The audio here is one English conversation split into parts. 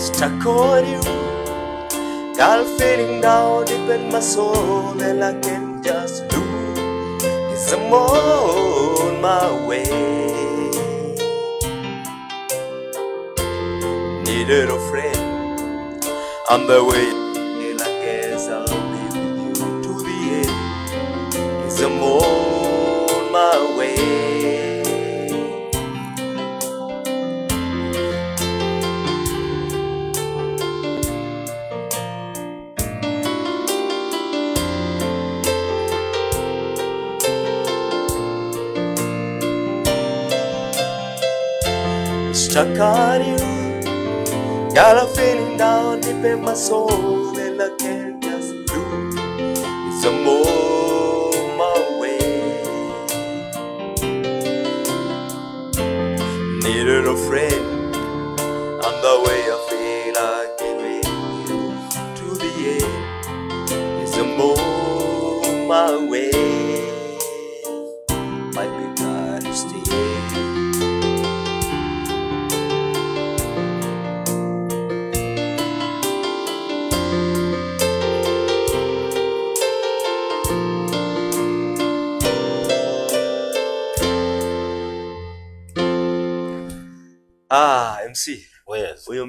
Stuck on you, got a feeling down deep in my soul, and I can just lose. It's I'm on my way. Needed a friend on the way, I guess I'll be with you to the end. It's I'm on my way. Stuck on you. Got a feeling down deep in my soul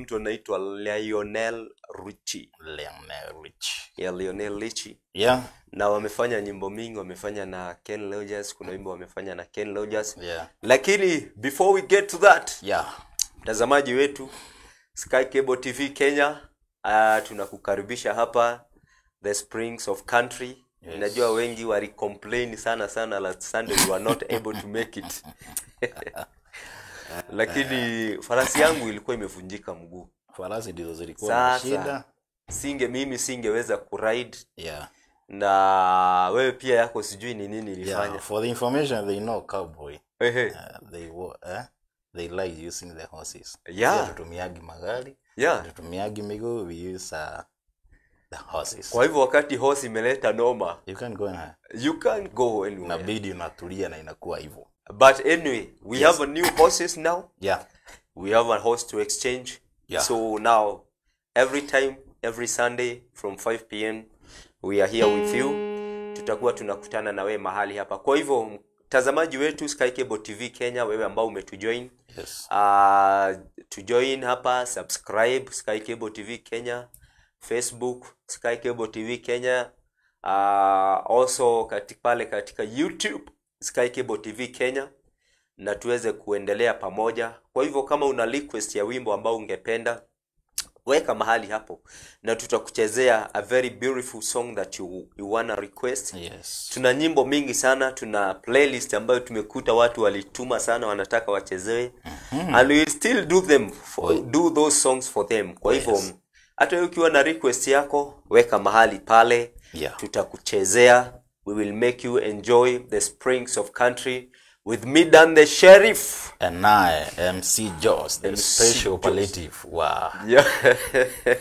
mtu anaitwa Lionel Richie. Lionel Richie. Yeah, Lionel Richie. Yeah, Na wamefanya nyimbo mingi, wamefanya na Ken Rogers, kuna wimbo wamefanya na Ken Rogers. yeah, Lakini before we get to that, yeah. mtazamaji wetu Sky Cable TV Kenya, uh, tunakukaribisha hapa the Springs of Country. Yes. Najua wengi wali complain sana sana last Sunday we were not able to make it. Lakini farasi yangu ilikuwa imevunjika mguu. Farasi ndizo zilikuwa shida. singe mimi singeweza kuride Yeah, na wewe pia yako sijui ni nini ilifanya. yeah. For the information, they know cowboy. Ehe. Uh, they uh, They like using the horses. Yeah. tutumiagi magari, Yeah. tutumiagi miguu, we use uh, the horses kwa hivyo wakati horse imeleta noma you can go anywhere you can go anywhere inabidi unatulia na inakuwa hivyo but anyway we yes. have a new horses now. Yeah. We have a horse to exchange. Yeah. so now every time every sunday from 5 pm we are here with you. Tutakuwa tunakutana na wewe mahali hapa. Kwa hivyo mtazamaji wetu sky cable tv kenya wewe ambao umetujoin yes. uh, tujoin hapa subscribe sky cable tv kenya facebook sky cable tv kenya uh, also katika pale katika youtube sky cable tv kenya na tuweze kuendelea pamoja kwa hivyo kama una request ya wimbo ambao ungependa weka mahali hapo na tutakuchezea a very beautiful song that you, you wanna request yes tuna nyimbo mingi sana tuna playlist ambayo tumekuta watu walituma sana wanataka wachezewe Mm -hmm. and we still do them for, do those songs for them kwa hivyo Yes. hata yes. ukiwa na request yako weka mahali pale Yeah. tutakuchezea we will make you enjoy the springs of country with me dan the sheriff. And I MC Joss the MC special Joss. palliative. Wow. Yeah.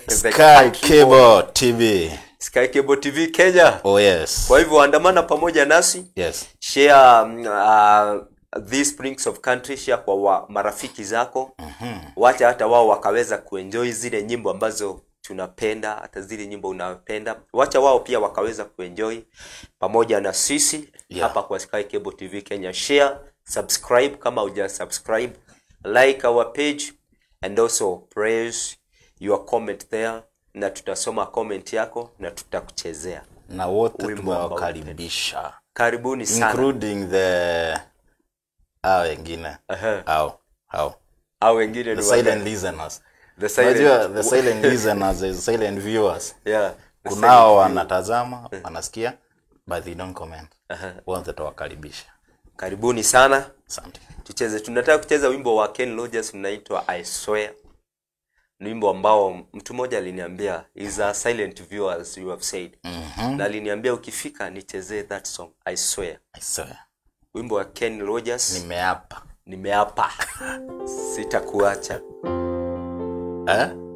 Sky Cable TV Sky Cable TV Kenya. Oh yes. Kwa hivyo andamana pamoja nasi. Yes. Share um, uh, these springs of country share kwa wa, marafiki zako. Mm-hmm. wacha hata wao wakaweza kuenjoy zile nyimbo ambazo tunapenda hata zile nyimbo unapenda. Wacha wao pia wakaweza kuenjoy. Pamoja na sisi Yeah. hapa kwa Sky Cable TV Kenya share subscribe kama uja subscribe like our page and also praise your comment there. Na tutasoma comment yako na tutakuchezea. Na wote tumewakaribisha. Karibuni sana. Including the hao wengine. Uh hao hao. Au wengine the ni silent listeners The silent- Unajua, the silent listeners the silent viewers. Yeah, the kunao wanatazama wanasikia but they don't comment. Wote tuwakaribisha karibuni sana. Asante. Tucheze tunataka kucheza wimbo wa Ken Rogers unaitwa I swear. Ni wimbo ambao mtu mmoja aliniambia is a silent viewer as you have said. Mm -hmm. na aliniambia ukifika nichezee that song I swear. I swear. wimbo wa Ken Rogers. Nimeapa. Nimeapa. Sitakuacha Hah?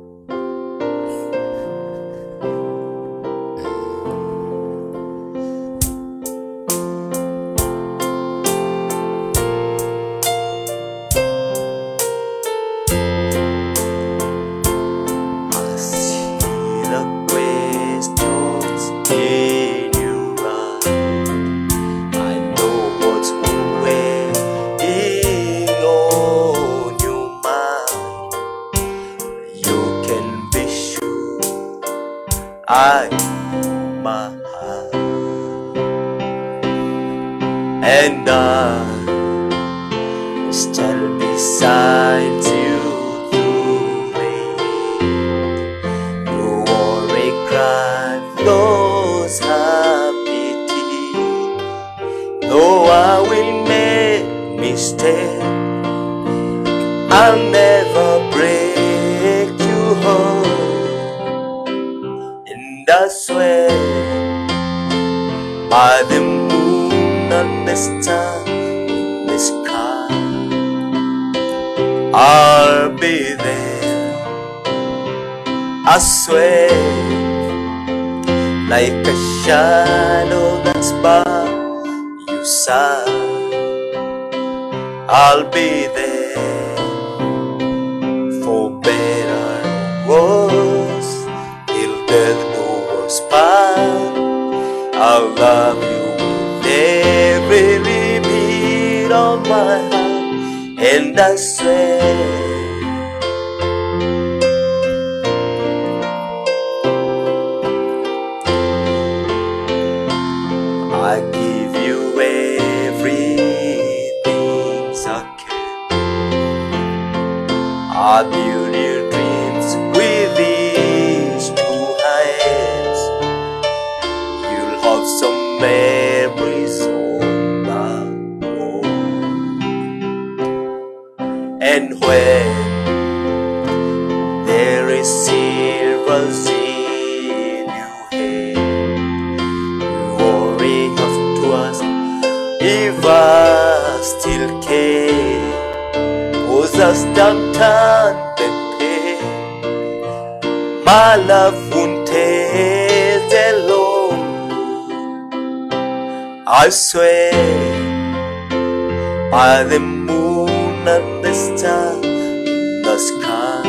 by the moon and the star in the sky.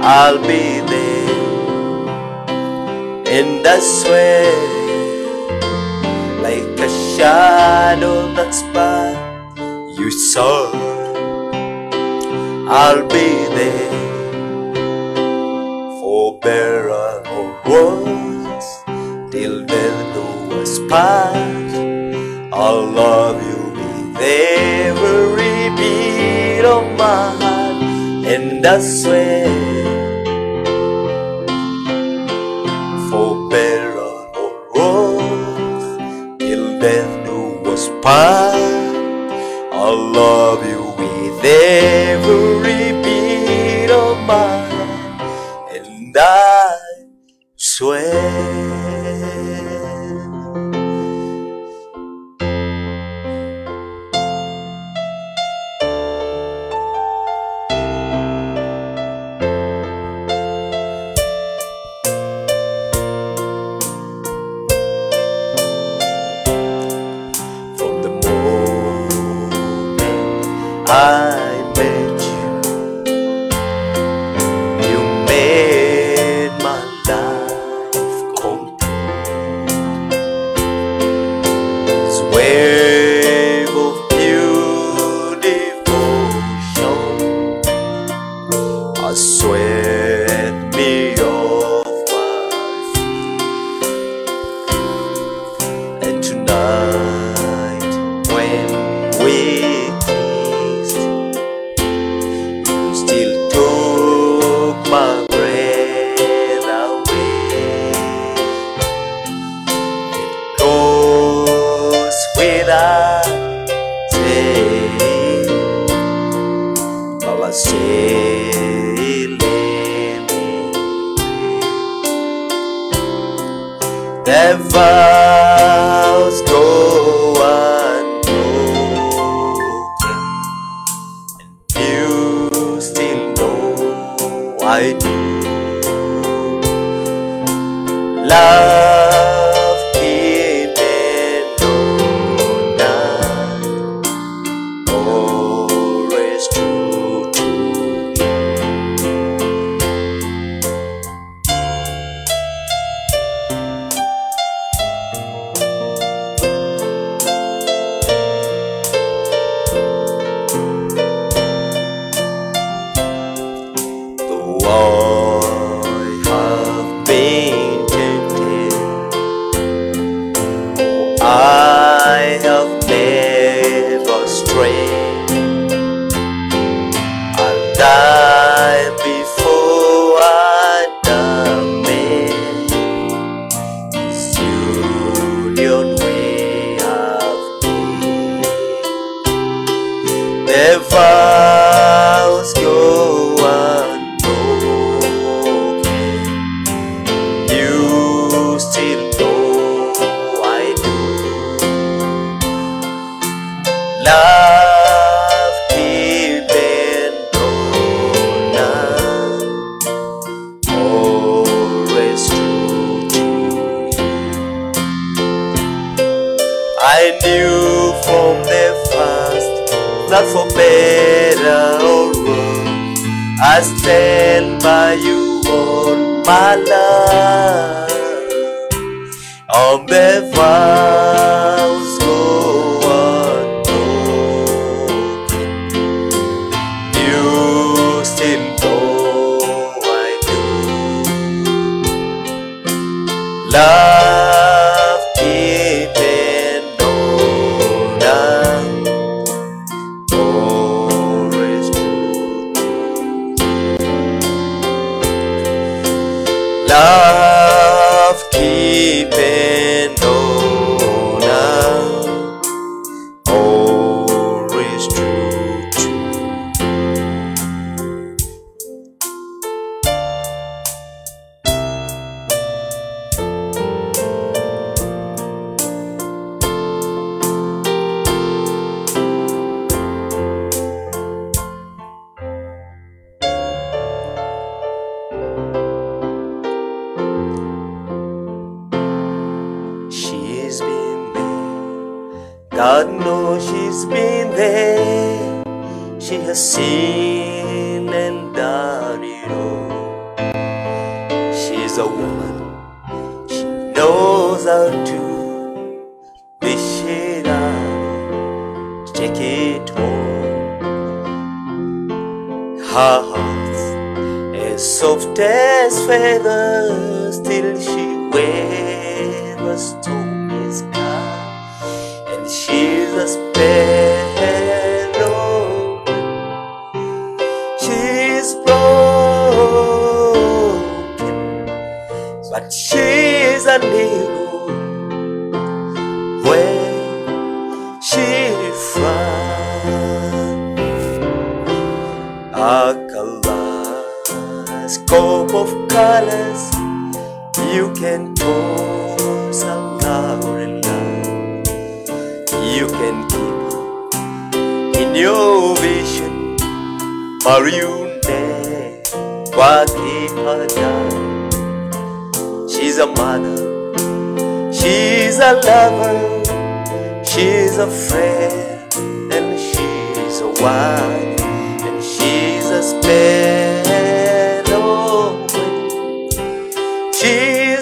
I'll be there, in the swear, like a shadow that's by you saw. I'll be there. Ah.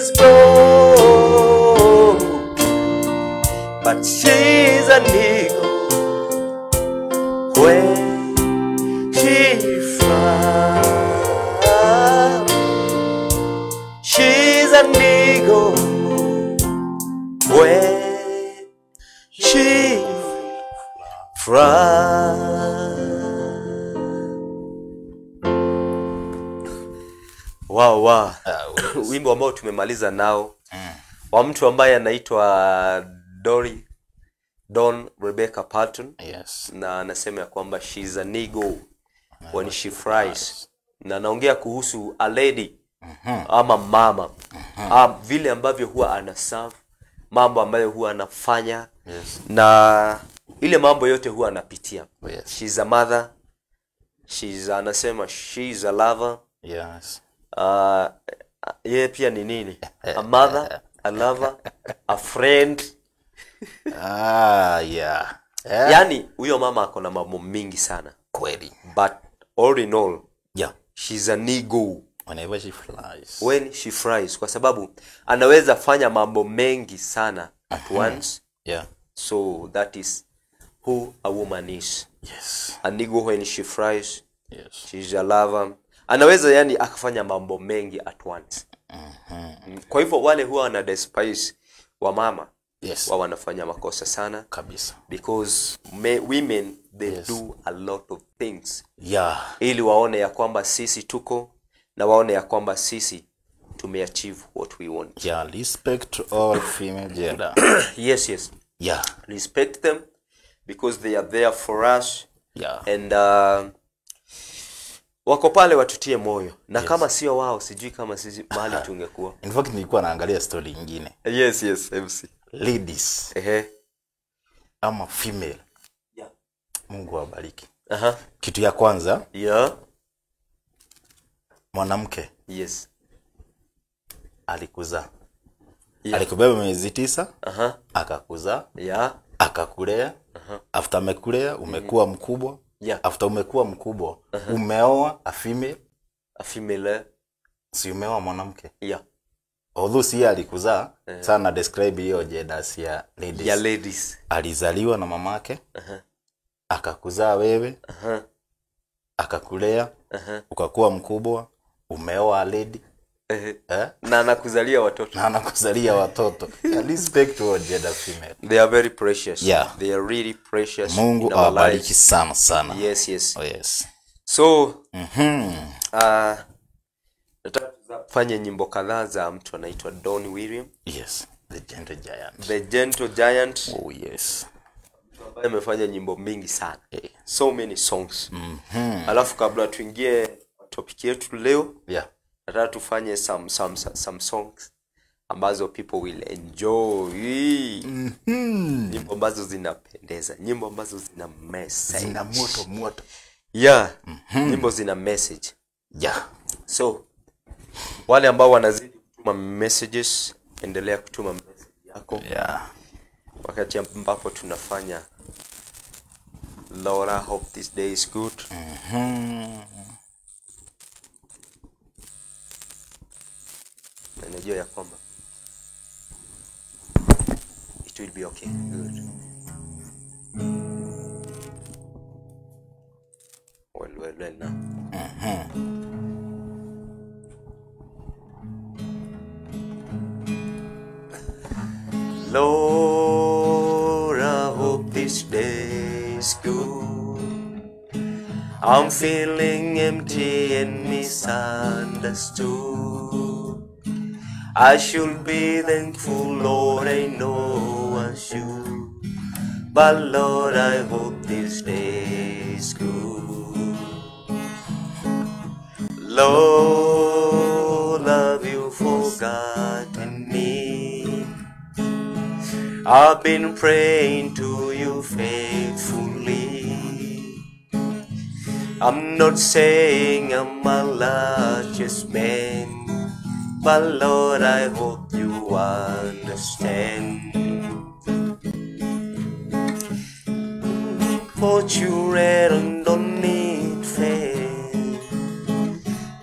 Broke, but she's an eagle ambao tumemaliza nao mm. wa mtu ambaye anaitwa Dori Don Rebecca Patton yes. na anasema ya kwamba she's an eagle when she fries na anaongea kuhusu a lady ama mama mm-hmm. um, vile ambavyo huwa anasaf mambo ambayo huwa anafanya Yes. na ile mambo yote huwa anapitia Yes. she's a mother she's anasema she's a lover Yes. uh, yeye pia ni nini a mother a lover a friend Ah, yeah. Eh, yani huyo mama ako na mambo mingi sana kweli. but all in all Yeah. she's an ego Whenever she flies. when she fries kwa sababu anaweza fanya mambo mengi sana at once Yeah. so that is who a woman is Yes. an ego when she fries Yes. she's a lover anaweza yani akafanya mambo mengi at once Mm, kwa hivyo wale huwa wana despise wa mama Yes. wa wanafanya makosa sana Kabisa. because me, women they Yes. do a lot of things Yeah. ili waone ya kwamba sisi tuko na waone ya kwamba sisi tumeachieve what we want Yeah. Respect all female gender. yes yes Yeah. respect them because they are there for us Yeah. and uh, wako pale watutie moyo na yes. kama sio wao sijui kama sisi mahali tungekuwa In fact nilikuwa naangalia story nyingine. yes yes mc Ladies ehe ama female. yeah. Mungu awabariki. aha Kitu ya kwanza, yeah mwanamke yes alikuzaa. Yeah. Alikubeba miezi tisa, aha akakuzaa, yeah akakulea. After amekulea umekuwa mkubwa. Yeah After umekuwa mkubwa, umeoa a female, a female si umeoa mwanamke. yeah Although si alikuzaa uh -huh. sana describe hiyo jedas ya ladies. ya ladies Alizaliwa na mamake, uh-huh. akakuzaa wewe, uh-huh. akakulea, uh-huh. ukakuwa mkubwa, umeoa lady, eh? na anakuzalia watoto na anakuzalia watoto. Yeah, respect to gender female. they are very precious Yeah. they are really precious Mungu awabariki sana sana. yes yes Oh, yes. so Mhm. uh, fanye nyimbo kadhaa za mtu anaitwa don william Yes. The gentle giant. the gentle giant Oh, yes. ambaye amefanya nyimbo mingi sana hey. so many songs alafu kabla tuingie topic yetu leo Yeah. Nataka tufanye some, some, some songs ambazo people will enjoy mm -hmm. nyimbo ambazo zinapendeza nyimbo ambazo zina message Zina moto moto. yeah mm -hmm. nyimbo zina message Yeah. so wale ambao wanazidi kutuma messages endelea kutuma message yako Yeah. wakati ambapo tunafanya Laura hope this day is good. Na najua ya kwamba it will be okay. Good. Well, well, well now. Uh-huh. Lord, I hope this day is good. I'm feeling empty and misunderstood. I should be thankful, Lord, I know I should. But Lord, I hope this day is good. Lord, have you forgotten me? I've been praying to you faithfully. I'm not saying I'm a righteous man, but Lord, I hope you understand. What you read and don't need faith,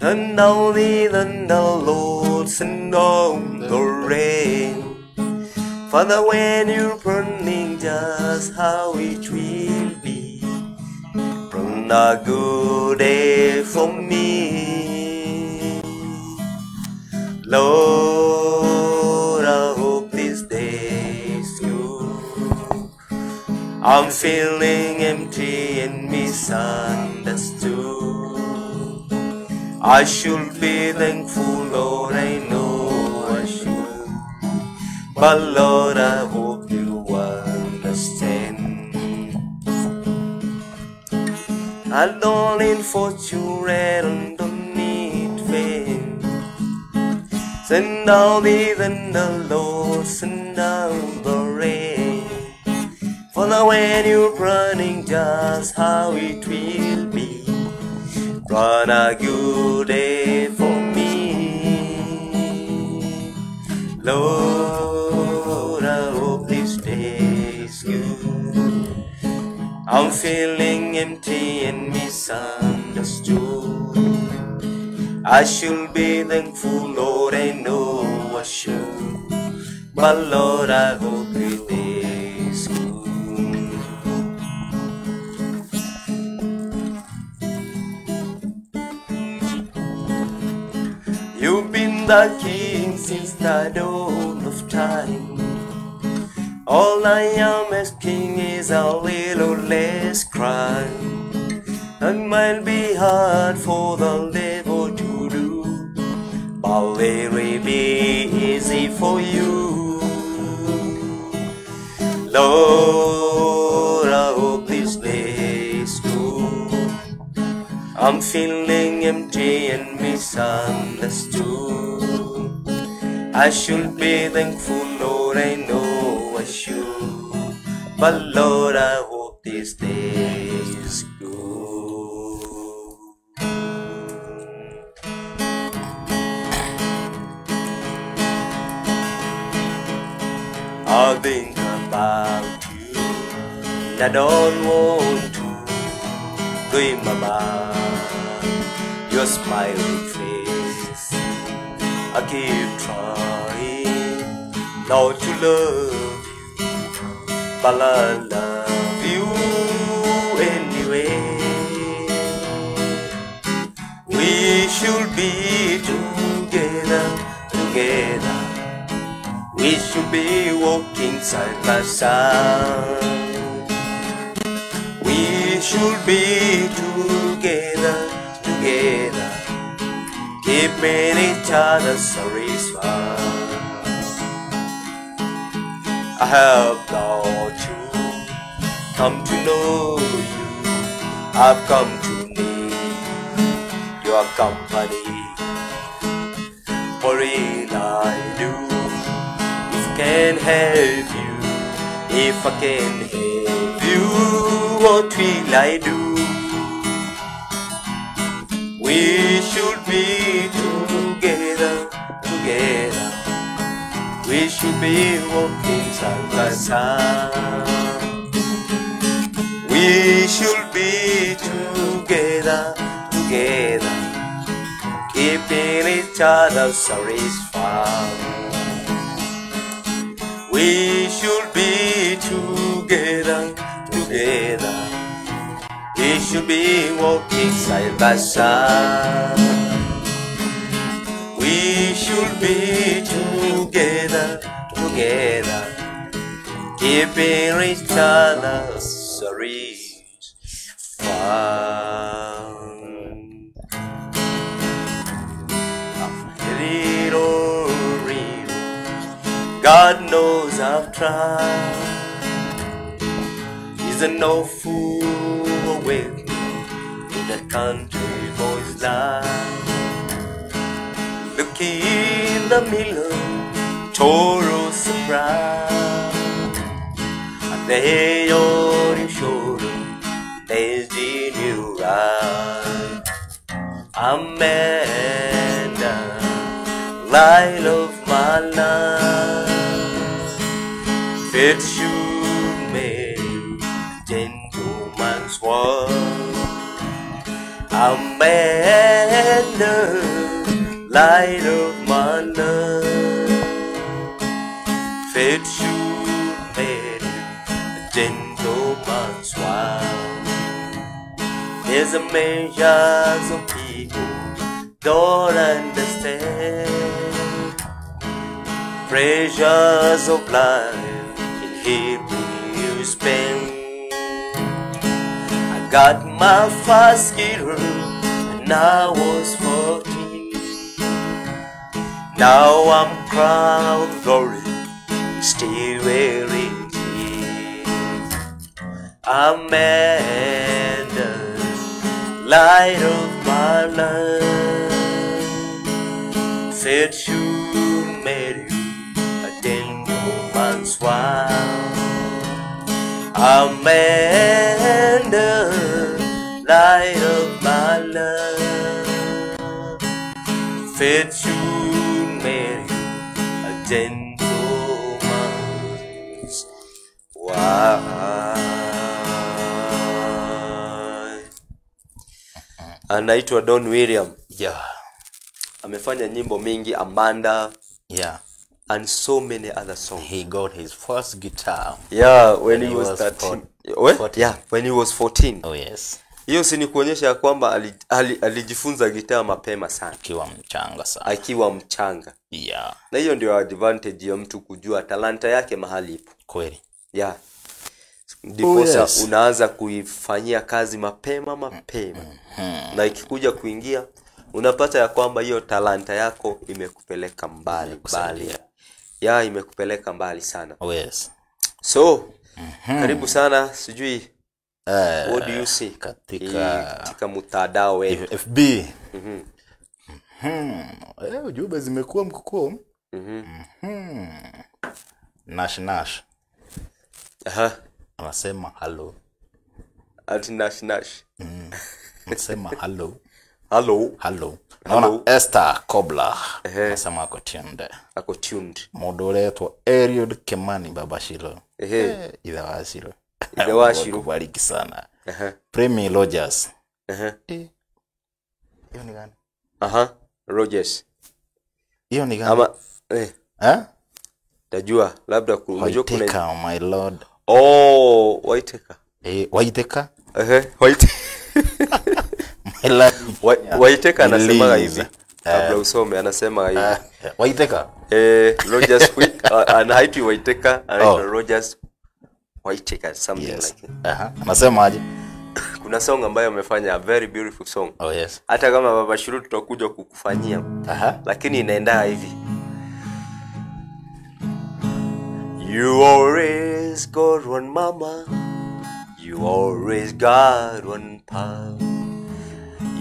and now even the Lord send on the rain. Father, when you're burning, just how it will be. From a good day for me. Lord, I hope this day is. I'm feeling empty and misunderstood. I should be thankful, Lord, I know I should. But Lord, I hope you understand. I don't need fortune The rain. For the when you're running, just how it will be. Run a good day for me. Lord, I hope this day is good. I'm feeling empty and misunderstood. I should be thankful, Lord, I know I should. But Lord, I hope it is good. You've been the king since the dawn of time. All I am asking is a little less crime. It might be hard for the devil to but will it be easy for you? Lord, I hope this day is good. I'm feeling empty and misunderstood. I should be thankful, Lord, I know I should. But Lord, I hope this day about you, and I don't want to dream about your smiling face. I keep trying not to love you, but I love you anyway. We should be together, together. We should be walking side by side. We should be together, together, keeping each other satisfied. I have got you, come to know you. I've come to need your company. For it I do, can help you, if I can help you, what will I do? We should be together, together. We should be walking side by side. We should be together, together, keeping each other satisfied. We should be together, together. We should be walking side by side. We should be together, together, keeping each other satisfied. Little, little, God knows I've tried. He's a no fool with me in the country boy's life. Looking in the mirror, total surprise. Your shoulder, there's the new eye. Amanda, light of my life. It should make a gentleman's. Amanda, light of my love. A gentleman's wife. There's a measures of people don't understand pressures of life in you spend. I got my first guitar when I was 14. Now I'm crowned glory, still wearing jeans. Amanda, light of my life, said you gentleman's Amen, Amanda, light of my love, fit you, Mary, a gentleman's wife. Anaitwa Don William, Yeah. amefanya nyimbo mingi Amanda Yeah. And so many other songs. He got his first guitar. Yeah, when, he he was was 13. four- We? 14. Yeah, when he was 14. Oh yes. Hiyo si ni kuonyesha ya kwamba alijifunza ali, ali, gitaa mapema sana Akiwa mchanga sana. akiwa mchanga, Yeah. na hiyo ndio advantage ya mtu kujua talanta yake mahali ipo. Kweli. Yeah. Ndiposa yes. unaanza kuifanyia kazi mapema mapema, Mm -hmm. na ikikuja kuingia unapata ya kwamba hiyo talanta yako imekupeleka mbali mbali, ya imekupeleka mbali sana. Oh yes. So mm-hmm. karibu sana, sijui uh, what do you see katika- katika mtandao wetu FB. Mhm. Eh, ujumbe zimekuwa mkukuo. Mhm. Nash Nash Aha, anasema hello. ati nash nash. Anasema hello. Hello, Hello. Naona Esther Kobla Ehe. anasema ako tuned, ako tuned. Mundu uretwo Eliud Kimani Babashiro. Ehe, Eh, ithe wa Shiro. Ithe wa Shiro. Akubariki sana. Premi Rogers. Eh. Hiyo ni gani? aha, Rogers. Hiyo ni gani? Ama eh, Eh? tajua labda ku- unajua kuna Waiteka, my lord. oh, Waiteka. Eh, Waiteka? Ehe, Waiteka Waiteka anasema hivi. Kabla usome anasema hivi. Eh, Waiteka? Eh, Rogers uh, anaitwa Waiteka, anaitwa Oh. Rogers Waiteka something Yes. like that. Aha. Anasemaje? Kuna song ambayo amefanya a very beautiful song. Oh yes. Hata kama Baba Shuru tutakuja kukufanyia. Aha. lakini inaenda hivi you always got one mama you always got one pa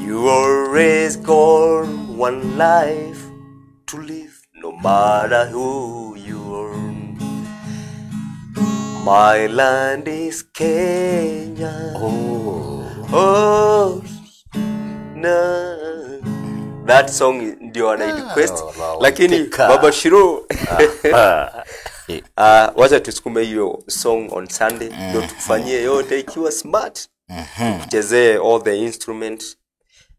you always got one life to live no matter who you are my land is kenya Oh. Oh, no. That song ndio ana request Oh, la- lakini. Baba Shiro Ah. Uh, wacha tusukume hiyo song on Sunday ndio tukufanyie yote ikiwa smart tuchezee all the instrument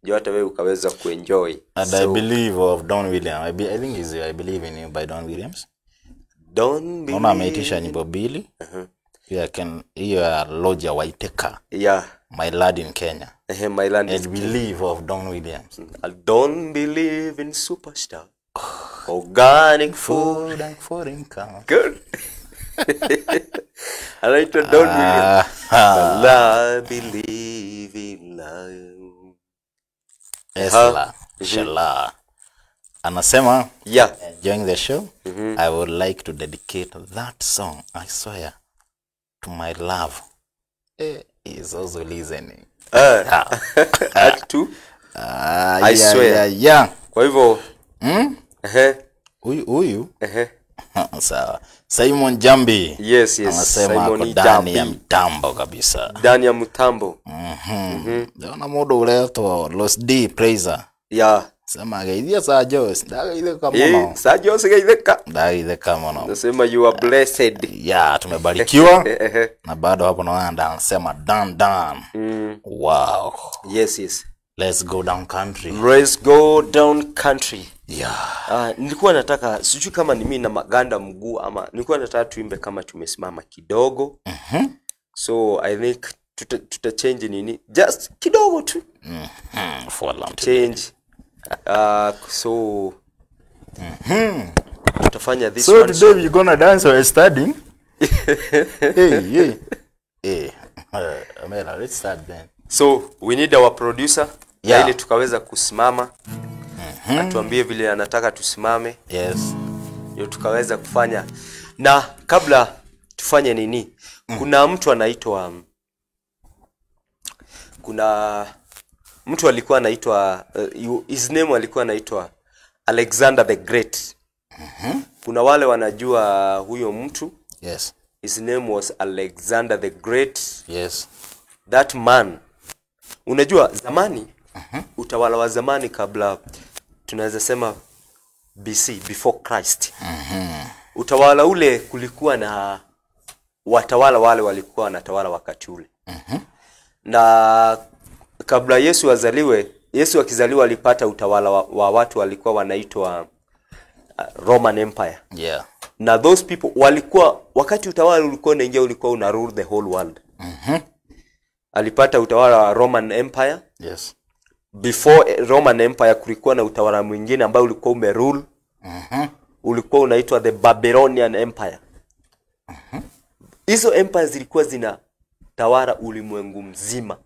ndio hata wewe ukaweza kuenjoy. And so, I believe of Don william. I, be, I think is I believe in you by Don Williams. don Naona ameitisha nyimbo mbili. Hiyo can hiyo ya Loja Waiteka, yeah. My Lad in Kenya. eh, my land is believe of Don Williams. I don't believe in superstar. Organic food and foreign income. good. Anaitwa Don Williams. Ah, Well, I believe in love Esla, Shala. Anasema yeah enjoying the show. I would like to dedicate that song, I swear, to my love. Eh, is also listening. uh, act two Uh, I yeah, swear. Yeah, yeah. kwa hivyo mm? uh -huh. Huyu huyu ehe sawa. Simon Jambi. Yes yes. Anasema ako ndani ya mtambo kabisa. ndani ya mtambo. Ndona mundu uretwo Los D Praiser yeah sema geithia sa Jos ndageithika eh muno sajo sigaitheka kama muno nasema you are blessed. Ya tumebarikiwa. Na bado hapo naona anasema dan dan mm. wow. Yes yes. Let's go down country. Let's go down country yeah. Uh, nilikuwa nataka sijui kama ni mimi na maganda mguu ama nilikuwa nataka tuimbe kama tumesimama kidogo. Mhm. so i think tuta, tuta change nini? Just kidogo tu. Hmm, for a long time. change uh, so tutafanya this so one. today you gonna dance or studying? Hey hey. Hey. Uh, Amela, let's start then. So we need our producer. Yeah. ili tukaweza kusimama atuambie vile anataka tusimame. Yes. Ndio tukaweza kufanya. Na kabla tufanye nini? Kuna mtu anaitwa kuna mtu alikuwa anaitwa uh, his name alikuwa anaitwa Alexander the Great. Mm-hmm. kuna wale wanajua huyo mtu. Yes. His name was Alexander the Great. Yes. That man. Unajua zamani mm-hmm. utawala wa zamani kabla tunaweza sema BC before Christ. Utawala ule kulikuwa na watawala wale walikuwa wanatawala wakati ule. Mm-hmm. na kabla Yesu azaliwe Yesu akizaliwa alipata utawala wa, wa watu walikuwa wanaitwa uh, Roman Empire. Yeah. Na those people walikuwa wakati utawala ulikuwa unaingia ulikuwa una rule the whole world. Mm-hmm. alipata utawala wa Roman Empire. Yes before Roman Empire kulikuwa na utawala mwingine ambao ulikuwa umerule ulikuwa unaitwa the Babylonian Empire. Hizo empire zilikuwa zina tawala ulimwengu mzima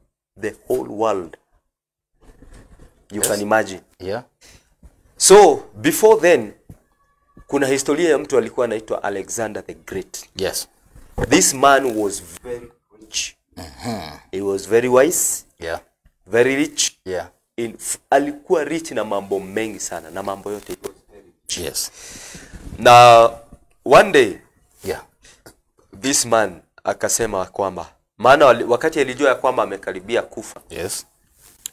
the whole world. You yes. can imagine. Yeah. So before then kuna historia ya mtu alikuwa anaitwa Alexander the Great. Yes. This man was very rich. Uh-huh. he was very wise. Yeah very rich? Yeah. In, alikuwa rich na mambo mengi sana na mambo yote yes. Na one day yeah. this man akasema kwamba maana wakati alijua ya kwamba amekaribia kufa yes.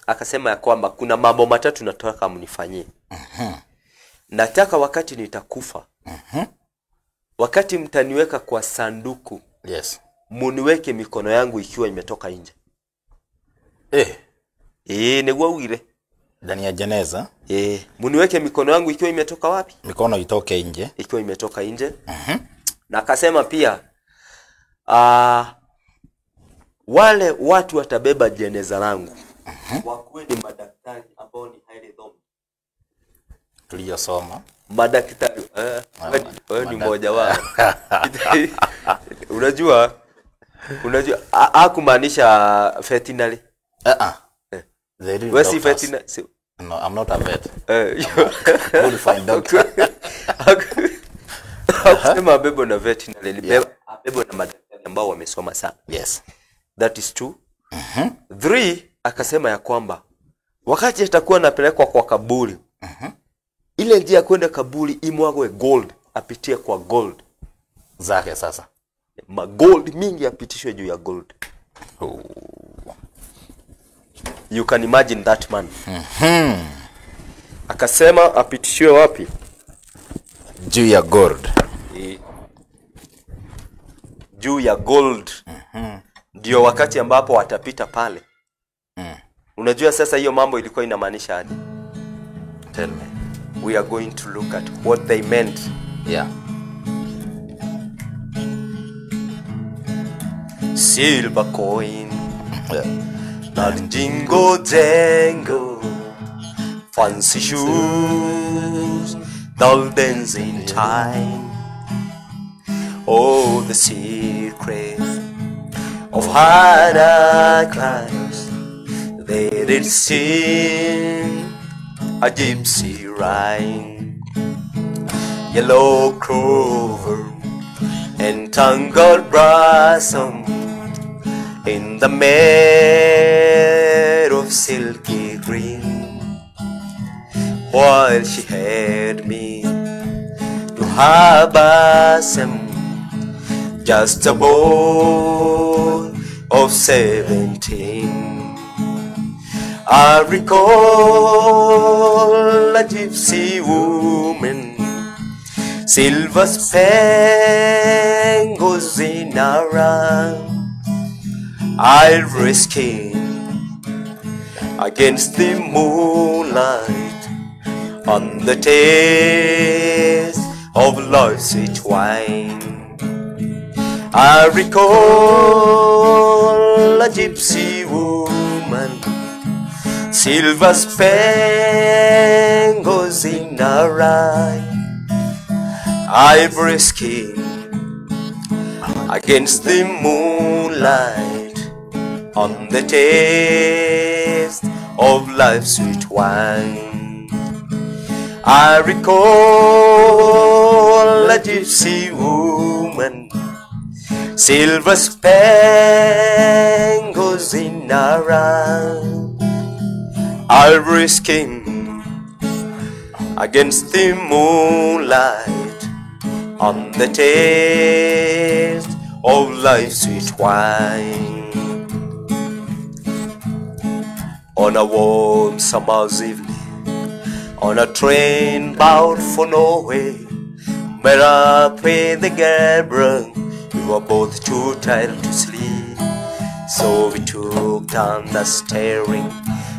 akasema ya kwamba kuna mambo matatu nataka mnifanyie. Nataka wakati nitakufa wakati mtaniweka kwa sanduku yes. muniweke mikono yangu ikiwa imetoka nje. Eh ĩĩ niguo ugire. ndani ya jeneza Eh, muniweke mikono yangu ikiwa imetoka wapi? Mikono itoke nje. Ikiwa imetoka nje. Na akasema pia uh, wale watu watabeba jeneza langu. Wakuwe ni madaktari ambao ni highly thought. tuliyosoma madaktari eh, wewe ni- wewe ni mmoja wao unajua unajua ha- hakumaanisha veterinary uh-uh. Eh. They did wewe si doctors. veterinary no i'm not a vet. Qualified doctor hakusema abebo na veterinary na madaktari ambao wamesoma sana. Yes. That is two three akasema ya kwamba wakati atakuwa anapelekwa kwa kaburi ile njia ya kwenda kaburi imwagwe gold apitie kwa gold. Zake sasa. Magold mingi apitishwe juu ya gold you can imagine that man. Akasema apitishiwe wapi? Juu ya gold. Eh, juu ya gold. Ndio wakati ambapo watapita pale. Unajua sasa hiyo mambo ilikuwa inamaanisha hadi Tell me. we are going to look at what they meant. Yeah. silver coin. Yeah. Jingle jangle fancy shoes dull dancing time. Oh the secret of harder crimes they did sing a gypsy rhyme. Yellow clover and tangled blossom in the meadow of silky green. While she had me to her bosom just a boy of seventeen. I recall a gypsy woman silver spangles in her arms ivory skin against the moonlight on the taste of sweet wine. I recall a gypsy woman, silver spangles in her eye, ivory skin against the moonlight on the taste of life's sweet wine. I recall a gypsy woman, silver spangles in her eye, ivory skin against the moonlight on the taste of life's sweet wine. On a warm summer's evening, on a train bound for nowhere, met up with the. We were both too tired to sleep, so we took turns staring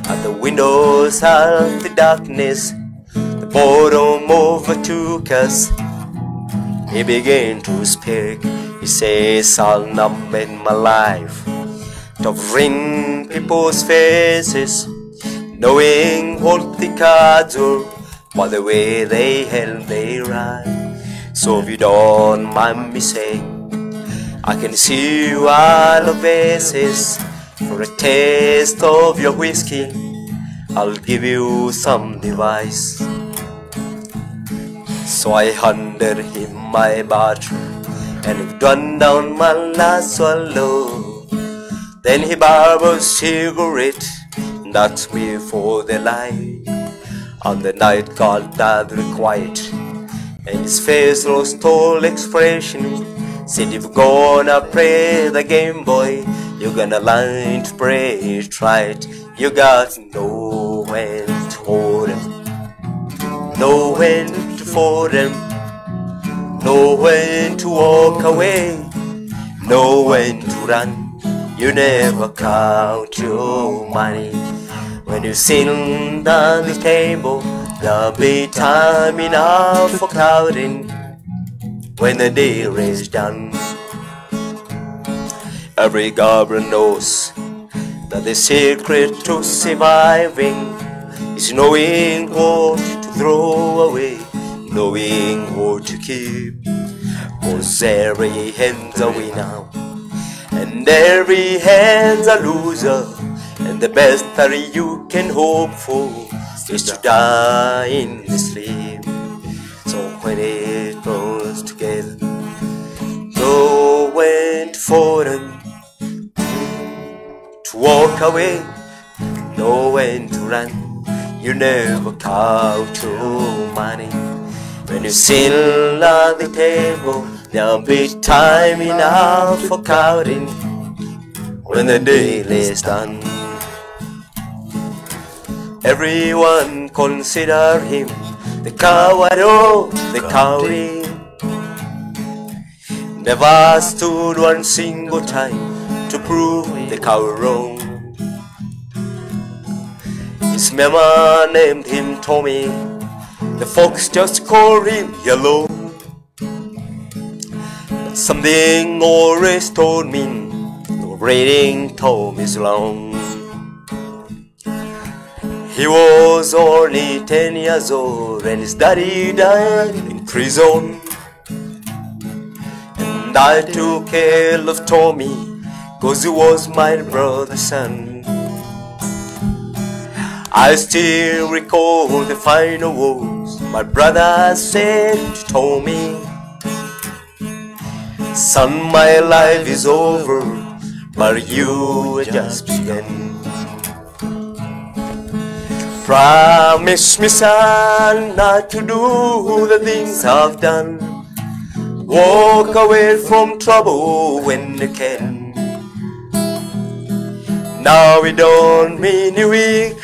at the windows of the darkness. The boredom overtook us. He began to speak. He says, I'll numb in my life. Covering people's faces, knowing what the cards are, by the way they held their eyes. So if you don't mind me saying, I can see you all of faces for a taste of your whiskey. I'll give you some device. So I handed him my bottle and gunned down my last swallow. Then he borrowed a cigarette, that's before the light. On the night got deadly quiet, and his face lost all expression. Said if you're gonna play the game, boy, you're gonna learn to play it right. You got no when to hold him, know when to fold him, no when to walk away, no when to run. You never count your money. When you sit down the table, there'll be time enough for counting when the deal is done. Every goblin knows that the secret to surviving is knowing what to throw away, knowing what to keep. Cause every hand's a winner, and every hand's a loser, and the best that you can hope for is to die in the sleep. So when it goes together, know when to fall and to walk away, know when to run. You never count your money. When you sit at the table, there'll be time enough for counting when the deal is done. Everyone consider him the coward of the county. Never stood one single time to prove the cow wrong. His mama named him Tommy. The folks just call him Yellow. Something always told me the reading Tom is long. He was only 10 years old when his daddy died in prison. And I took care of Tommy, cause he was my brother's son. I still recall the final words my brother said to Tommy. Son, my life is over, but you just begun. Promise me, son, not to do the things I've done. Walk away from trouble when you can. Now we don't mean you weak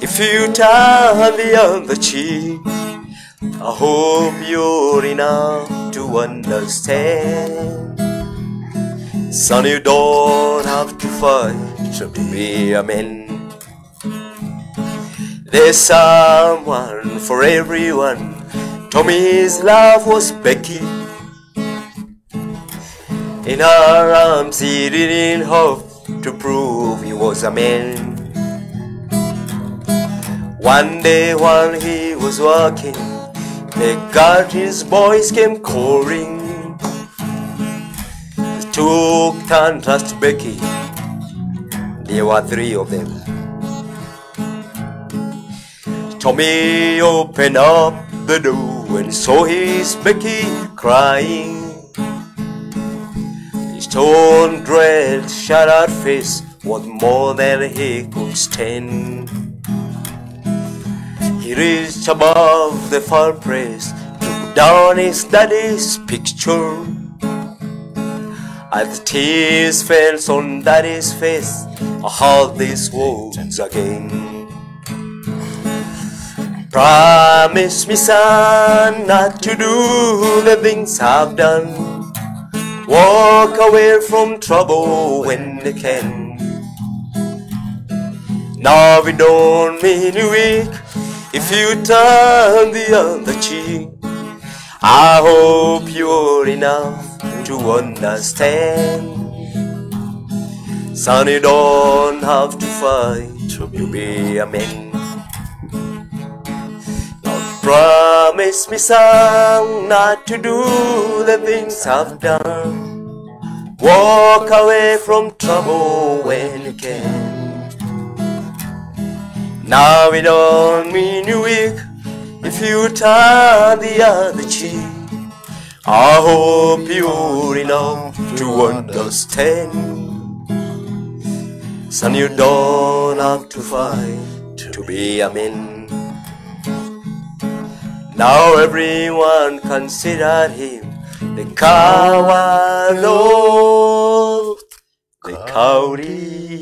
if you turn the other cheek. I hope you're enough understand. Son, you don't have to fight to be a man. There's someone for everyone. Tommy's love was Becky. In her arms, he didn't hope to prove he was a man. One day while he was walking, the Gatlin's boys came calling. They took turns to Becky. There were three of them. Tommy opened up the door and saw his Becky crying. His torn dread, shattered face was more than he could stand. He reached above the fireplace, took down his daddy's picture. As the tears fell on daddy's face, I heard these words again. Promise me, son, not to do the things I've done. Walk away from trouble when you can. Now we don't mean you weak if you turn the other cheek. I hope you're enough to understand. Son, you don't have to fight to be a man. Promise me, son, not to do the things I've done. Walk away from trouble when you can. Now we don't mean you weak if you turn the other cheek. I hope you're enough to understand. Son, you don't have to fight to be a man. Now everyone consider him the coward the county.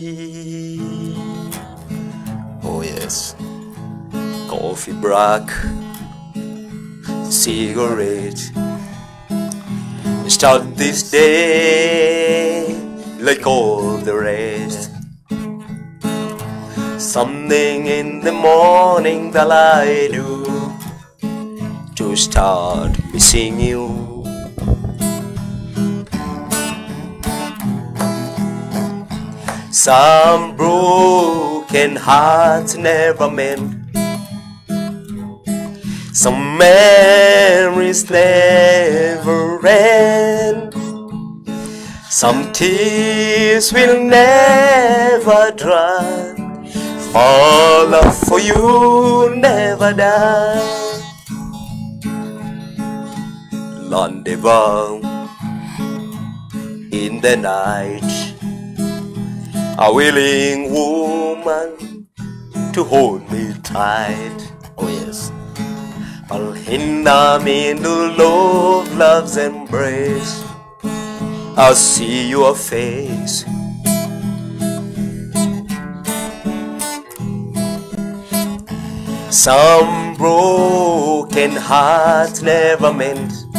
Oh, yes. Coffee black, cigarette. Start this day like all the rest. Something in the morning that I do to start missing you. Some broken hearts never mend. Some memories never end. Some tears will never dry. For love for you never die. Rendezvous in the night. A willing woman to hold me tight. Oh, yes. I'll hinder me in the love, love's embrace. I'll see your face. Some broken hearts never meant.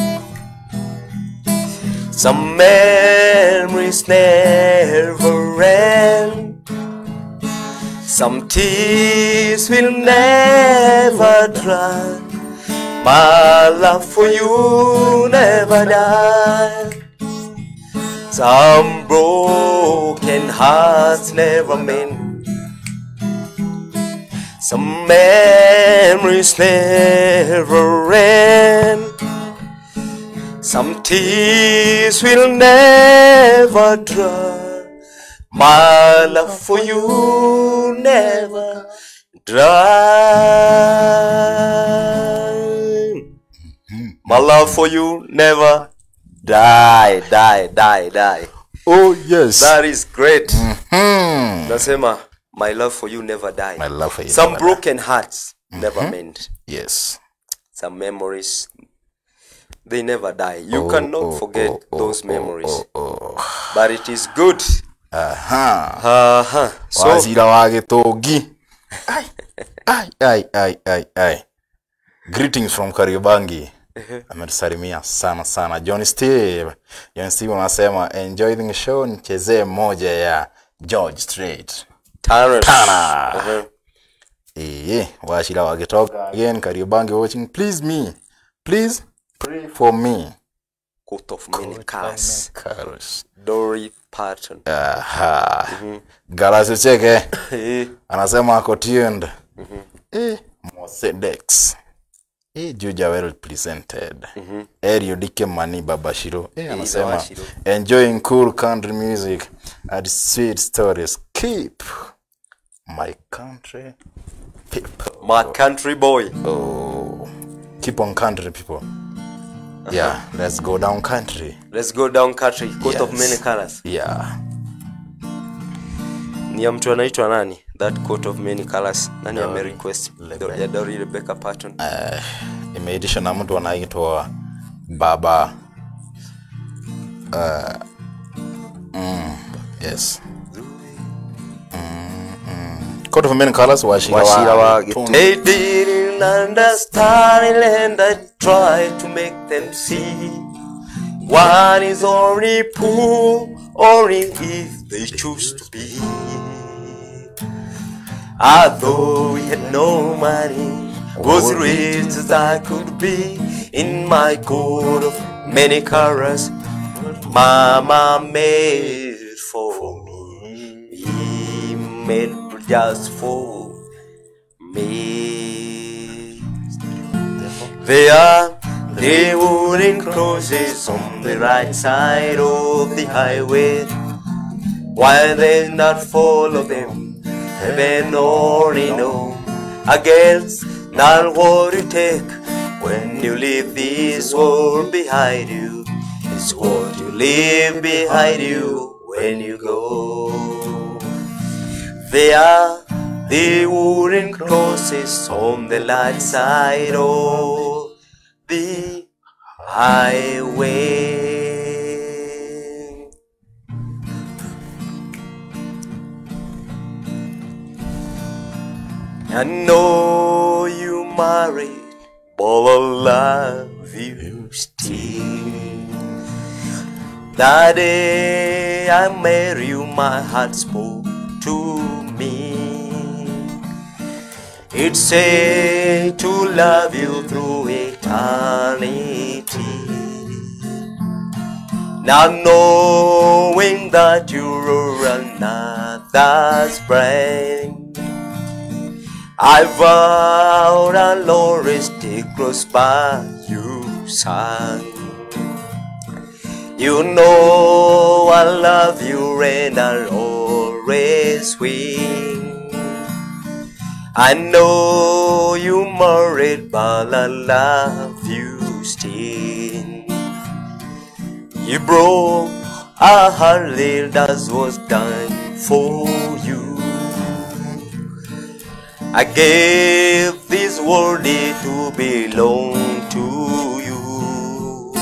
Some memories never end. Some tears will never dry. My love for you never die. Some broken hearts never mend. Some memories never end. Some tears will never dry. My love for you never dry. My love for you never die, die, die, die. Oh yes. That is great. Hmm. Nasema, my love for you never die. My love for you. Some broken hearts never mend. Yes. Some memories, they never die. You Oh, cannot oh, forget oh, oh, those oh, memories. Oh, oh. But it is good. Aha. Uh-huh. So, Wazira wa Gitungi. Ai, ai, ai, ai, ai. Greetings from Kariobangi. Ametusalimia sana sana. John Steve. John Steve anasema enjoy the show, nichezee moja ya George Strait. Tana. Tana. Uh-huh. Eh, washira wakitoka again Kariobangi watching. Please me. Please pray for me. Coat of many colors. Carlos. Dory Parton. Aha. Galasi cheke. Eh, anasema ako tuned eh, Mosedex eh, Juja well presented. Mm -hmm. Erio Dike Mani Babashiro eh, anasema Babashiro. enjoying cool country music and sweet stories keep my country people My country boy. oh keep on country people yeah let's go down country Let's go down country. Coat of many colors. yeah Ni ya mtu anaitwa nani? That coat of many colors. Nani no, amerequest. Ya Dori Rebecca Patton eh, imeitishwa na mtu anaitwa baba uh, mm, yes. Coat of many colors washira Washira wa wa They didn't understand and I tried to make them see. One is only poor, only if they choose to be. Although we had no money, was rich as I could be in my coat of many colors. Mama made for me, he made just for me. There are the wooden crosses on the right side of the highway. Why they not follow them? Heaven only know. Against not what you take when you leave this world behind you. It's what you leave behind you when you go. They are the wooden crosses on the light side of the highway. I know you married, but I love you still. That day I met you, my heart spoke to me. Said to love you through eternity. Now knowing that you're another's friend. I vowed I'll always stay close by you, son. You know I love you and I'll win. I know you married, but I love you still. You broke a heart that was done for you. I gave this world to belong to you.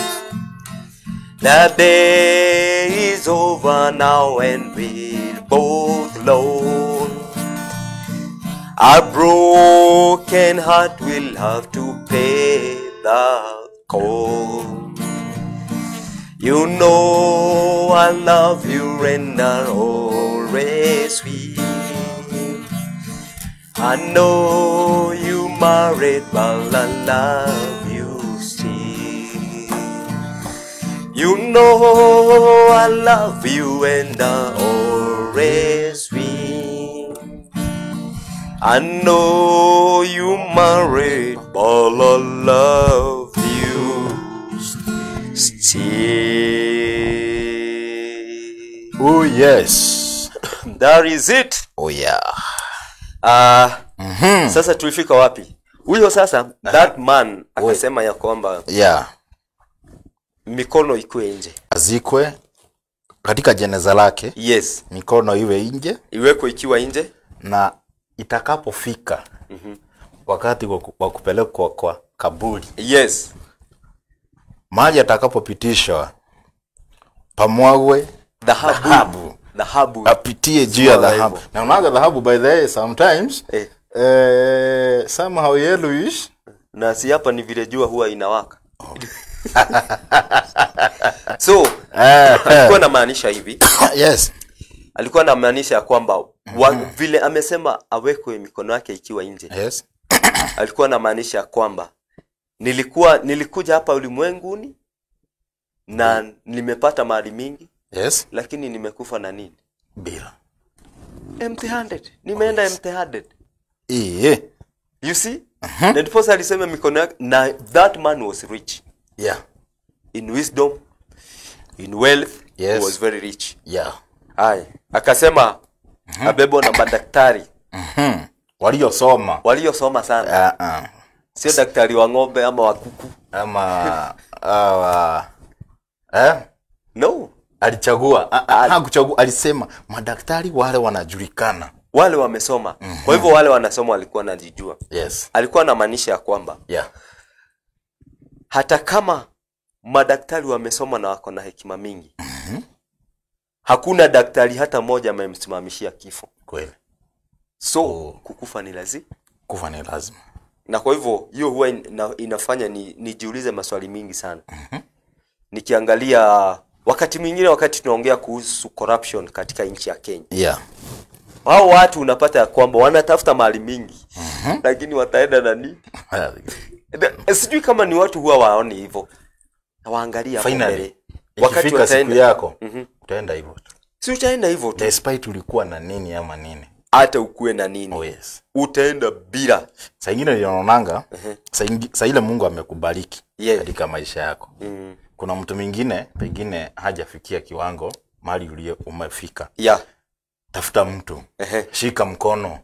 The day is over now and we're both alone. A broken heart will have to pay the cost. You know I love you and I'll always will. I know you married, but I love you You know I love you and I always will. I know you married, but I love you still. Oh yes. That is it. Oh yeah. Uh, Sasa tulifika wapi? Huyo sasa that man akasema ya kwamba Yeah. Mikono ikuwe nje. Azikwe katika jeneza lake, Yes, mikono iwe nje iwekwe ikiwa nje. na itakapofika mm -hmm. wakati wa kupelekwa kwa kaburi, Yes, maji atakapopitishwa, pamwagwe dhahabu, dhahabu, dhahabu. apitie juu ya dhahabu. Na unaga dhahabu by the way sometimes Eh, eh, somehow yellowish na si hapa ni vile jua huwa inawaka. so eh, alikuwa namaanisha hivi, yes. Alikuwa namaanisha ya kwamba wa, vile amesema awekwe mikono yake ikiwa nje, yes. Alikuwa namaanisha ya kwamba nilikuwa nilikuja hapa ulimwenguni na nimepata mali mingi yes. lakini nimekufa na nini? Bila. Empty handed nimeenda empty handed iye. You see? Na ndiposa alisema mikono yake na that man was rich yeah. In wisdom in wealth Yes. he was very rich. Yeah. Haya akasema mm -hmm. abebwa na madaktari. Mm hmm. waliosoma. Waliosoma sana. Uh, uh. sio daktari wa ng'ombe ama wa kuku. Ama uh, eh? no. Alichagua. Hakuchagua. Alisema madaktari wale wanajulikana. Wale wamesoma. Mm -hmm. kwa hivyo wale wanasoma walikuwa najijua yes. Alikuwa anamaanisha ya kwamba yeah hata kama madaktari wamesoma na wako na hekima mingi mm-hmm. hakuna daktari hata mmoja amemsimamishia kifo. Kweli. So Oh. kukufa ni lazima. Kufa ni lazima. Na kwa hivyo hiyo huwa ina, inafanya ni, nijiulize maswali mingi sana. Mm-hmm. nikiangalia wakati mwingine wakati tunaongea kuhusu corruption katika nchi ya kenya. Yeah. Hao watu unapata ya kwamba wanatafuta mali mingi. Mm-hmm. lakini wataenda na nini sijui kama ni watu huwa waone hivyo. Waangalia mbele. wakati wa siku yako mm -hmm. utaenda hivyo tu. Si utaenda hivyo tu. Despite ulikuwa na nini ama nini. Hata ukuwe na nini. Oh yes. Utaenda bila. Saa ingine nilionanga uh -huh. saa ile mungu amekubariki Yeah. katika maisha yako. Mm. kuna mtu mwingine pengine hajafikia kiwango mali ulie umefika. Ya tafuta mtu. Uh -huh. shika mkono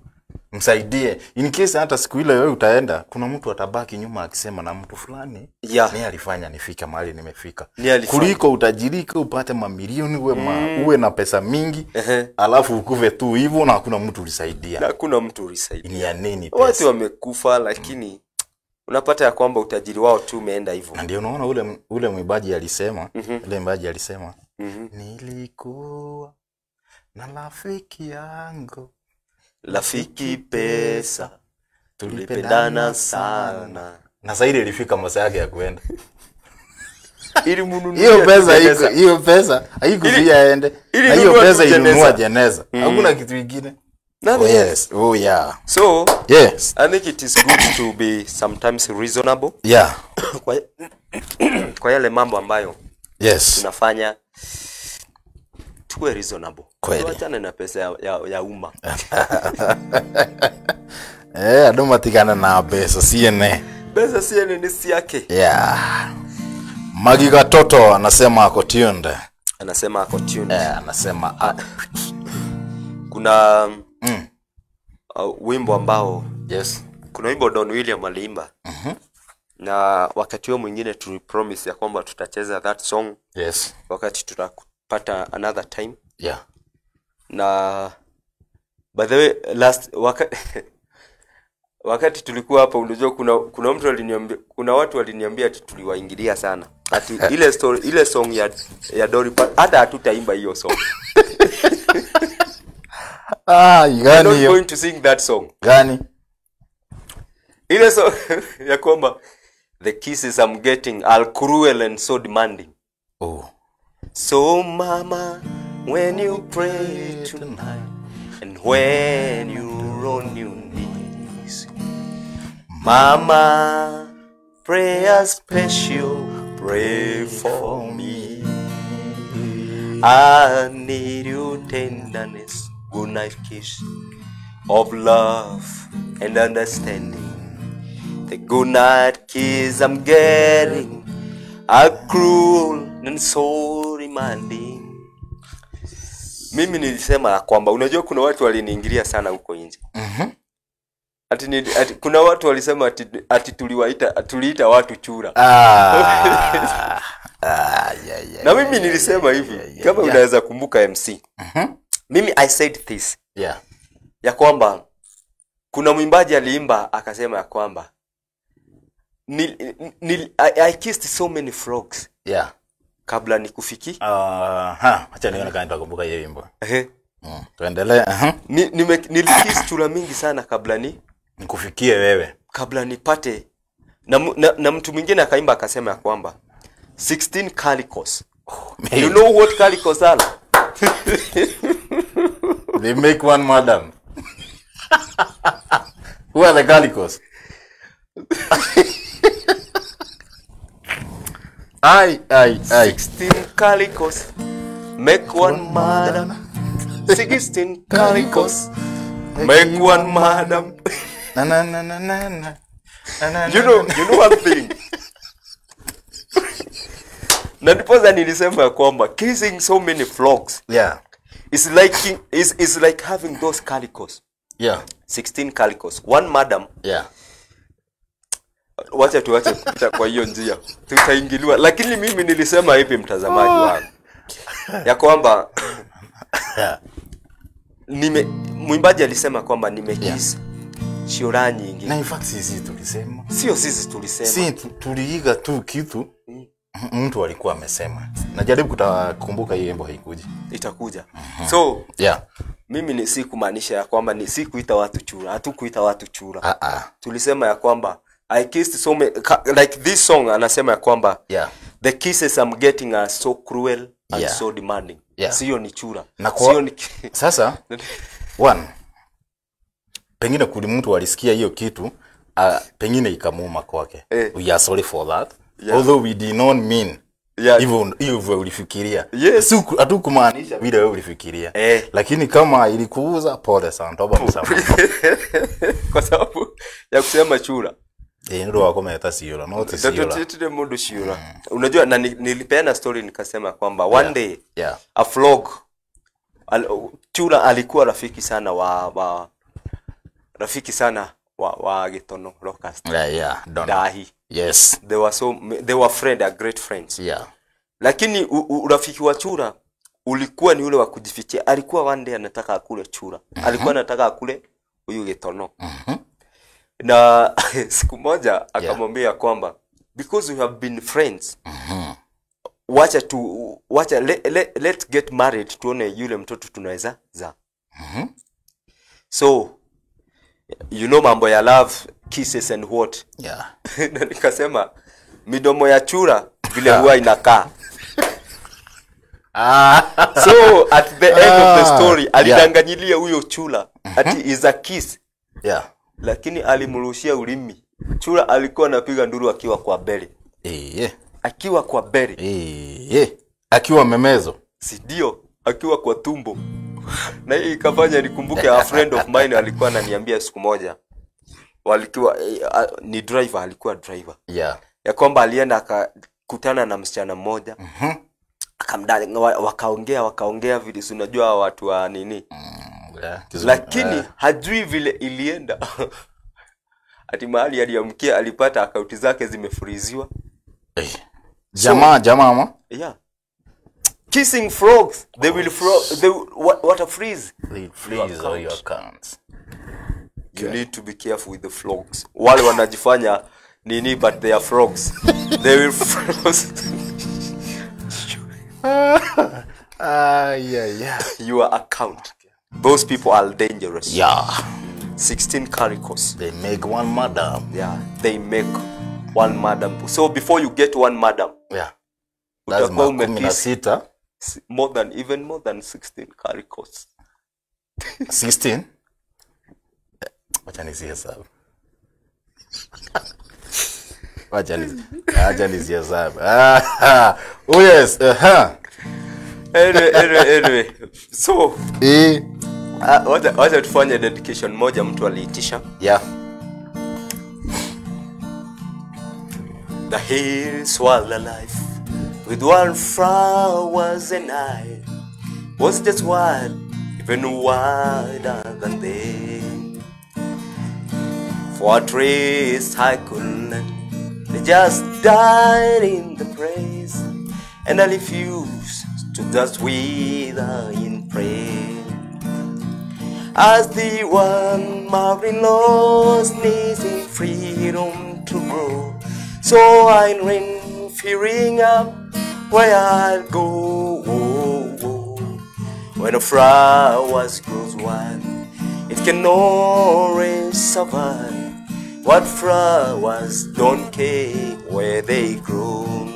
msaidie in case hata siku ile wewe utaenda kuna mtu atabaki nyuma akisema na mtu fulani yeah, ni alifanya nifika mahali nimefika Ni kuliko utajirika upate mamilioni uwe, ma, uwe na pesa mingi Ehe. alafu ukuve tu hivyo na hakuna mtu ulisaidia na hakuna mtu ulisaidia ni ya nini pesa? watu wamekufa lakini mm, unapata ya kwamba utajiri wao tu umeenda hivyo na ndio unaona ule ule mwibaji alisema mm -hmm. ule mwibaji alisema mm -hmm. nilikuwa na rafiki yangu rafiki pesa. Tulipendana sana. na zaidi ilifika masaa yake ya kuenda. Ili mununue hiyo pesa hiyo pesa haikuzuia aende. Na hiyo pesa tu ilinunua jeneza. hakuna hakuna kitu kingine. Nothing oh, yes. oh, yeah. so yes. I think it is good to be sometimes reasonable. Yeah. Kwa, kwa yale mambo ambayo yes. tunafanya tuwe reasonable Kweli. tuachane na pesa ya, ya, ya umma. Eh andå matigane na mbeca ciene mbeca ciene nini ciake yake yeah. Magi gatoto anasema ako tuned anasema ako tuned. eh, anasema ah, kuna mm, uh, wimbo ambao yes. kuna wimbo Don William aliimba. Na wakati huo mwingine tulipromise ya kwamba tutacheza that song. Yes. Wakati tutapata another time. Yeah na by the way last waka, wakati tulikuwa hapa unajua kuna kuna mtu aliniambia kuna watu waliniambia ati tuliwaingilia sana. Ati ile story ile song ya ya Dori hata hatutaimba hiyo song. Ah gani hiyo? going to sing that song. Gani? Ile song ya kwamba the kisses I'm getting are cruel and so demanding. Oh. So, Mama, when you pray tonight, and when you're on your knees, Mama, prayer special, pray for me. I need your tenderness, good night kiss of love and understanding. The good night kiss I'm getting are cruel and so demanding. Mimi nilisema ya kwamba unajua kuna watu waliniingilia sana huko nje. Mhm. Ati, ni, ati kuna watu walisema ati, ati tuliwaita tuliita watu chura. Ah. Ah, yeah, yeah, Na mimi yeah, nilisema yeah, hivi yeah, yeah, kama yeah. unaweza kumbuka MC. Mhm. Mimi I said this Yeah. ya kwamba kuna mwimbaji aliimba akasema ya kwamba ni, ni, I, I kissed so many frogs Yeah. Kabla ni kufiki ha, acha nione kama nitakumbuka hiyo wimbo. Ehe. Mm. Tuendelee. Aha. Ni, nime, nilikiss chura mingi sana kabla ni Nikufikie wewe. kabla nipate na, na, na mtu mwingine akaimba akasema ya kwamba 16 calicos. You know what calicos are? They make one madam. Who are the Calicos? Ai, ay, ay. 16 calicos make one madam. 16 calicos make one madam. Na, na, na, na, na, na. You know, you know one thing. na ndiposa nilisema ya kwamba kissing so many frogs Yeah, is like is, is like having those calicos yeah, 16 calicos one madam yeah. Wacha tuache kupita kwa hiyo njia. Tutaingiliwa. Lakini mimi nilisema hivi mtazamaji wangu ya kwamba nime mwimbaji alisema kwamba nimekisa yeah. shura nyingi. Na in fact sisi tulisema. sio sisi tulisema. Si tuliiga tu kitu. Mtu alikuwa amesema. Najaribu kutakumbuka hiyo embo haikuji. itakuja. So Yeah. mimi ni sikumaanisha ya kwamba ni sikuita watu chura hatukuita watu chura. Ah ah. tulisema ya kwamba I kissed so many, like this song anasema ya kwamba Yeah. the kisses I'm getting are so cruel and Yeah. so demanding Yeah. sio ni chura Na kwa- sio ni Sasa one pengine kuli mtu alisikia hiyo kitu uh, pengine ikamuuma kwake Eh. we are sorry for that Yeah. although we did not mean Yeah. hivyo hivyo ulifikiria Yes. Hatukumaanisha vile wewe ulifikiria Eh. lakini kama ilikuuza pole sana toba msamaha kwa sababu ya kusema chura eh ndo wakometa siyola not de tatutitire mundu shiura unajua na nilipeana story nikasema kwamba one day yeah. a vlog al, Chula alikuwa rafiki sana wa, wa rafiki sana wa, wa gitono locust. Yeah yeah don't dahi. Yes. They were so they were friend a great friends. Yeah. Lakini u, u, urafiki wa chura ulikuwa ni ule wa kujifichia. Alikuwa one day anataka akule chura alikuwa anataka akule huyu gitono Mhm. Na siku moja akamwambia kwamba because we have been friends wacha tu wacha let, let, let's get married tuone yule mtoto tunaweza za. Mhm. so you know mambo ya love kisses and what? Yeah. Na nikasema midomo ya chura vile huwa inakaa. Ah. So at the end of the Ah, story alidanganyilia huyo chula ati is a kiss. Yeah lakini alimrushia ulimi. Chura alikuwa anapiga nduru akiwa kwa beli eh akiwa kwa beli eh eh akiwa memezo. Si ndio akiwa kwa tumbo. Na hii ikafanya nikumbuke a friend of mine alikuwa ananiambia siku moja. Walikuwa eh, ni driver alikuwa driver. Yeah ya kwamba alienda akakutana na msichana mmoja. Akamdai wa- wakaongea wakaongea vile si unajua watu wa nini yeah Kizungu- lakini uh, hajui vile ilienda. Hati mahali aliamkia alipata akaunti zake zimefuriziwa. Hey. jamaa jamaa ma yeah. Kissing frogs they will fro they will, what, what a freeze. They freeze all your accounts. you need to be careful with the frogs. Wale wanajifanya nini but they are frogs. They will froze. Ah, yeah, yeah. your account those people are dangerous Yeah, 16 caricos they make one madam. yeah they make one madam so before you get one madam Yeah. Na sita. more than even more than 16 caricos 16. Wacha nisihesabu. Wacha nizihesabu. Ah, oh yes, aha. Anyway, anyway, anyway. so Eh, ah, wacha wacha tufanye dedication moja mtu aliitisha yeah. The hills were alive with wildflowers and I was just wild, even wilder than they. For trees I couldn't, they just died in the praise, and I refused to just wither in praise. As the one mountain lost needs in freedom to grow, so I ran fearing up where I'll go. Oh, oh. When a flowers grows wild, it can always survive. What flowers don't care where they grow,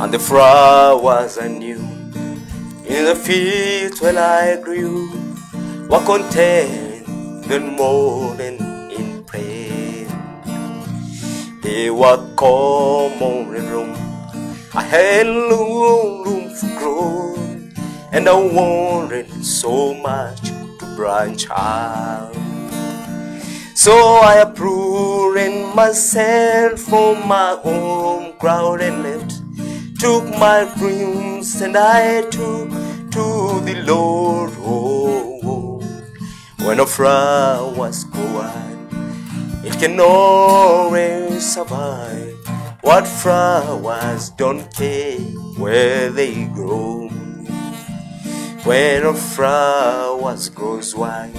and the flowers I knew in the fields where I grew were content more than in prayer. They were common room. Had no room for growth, and I wanted so much to branch out. So I uprooted myself from my home crowd and left. Took my dreams and I took to the Lord. Oh, oh. When a flowers go wild, it can always survive. What flowers don't care where they grow. When a flowers grows wild,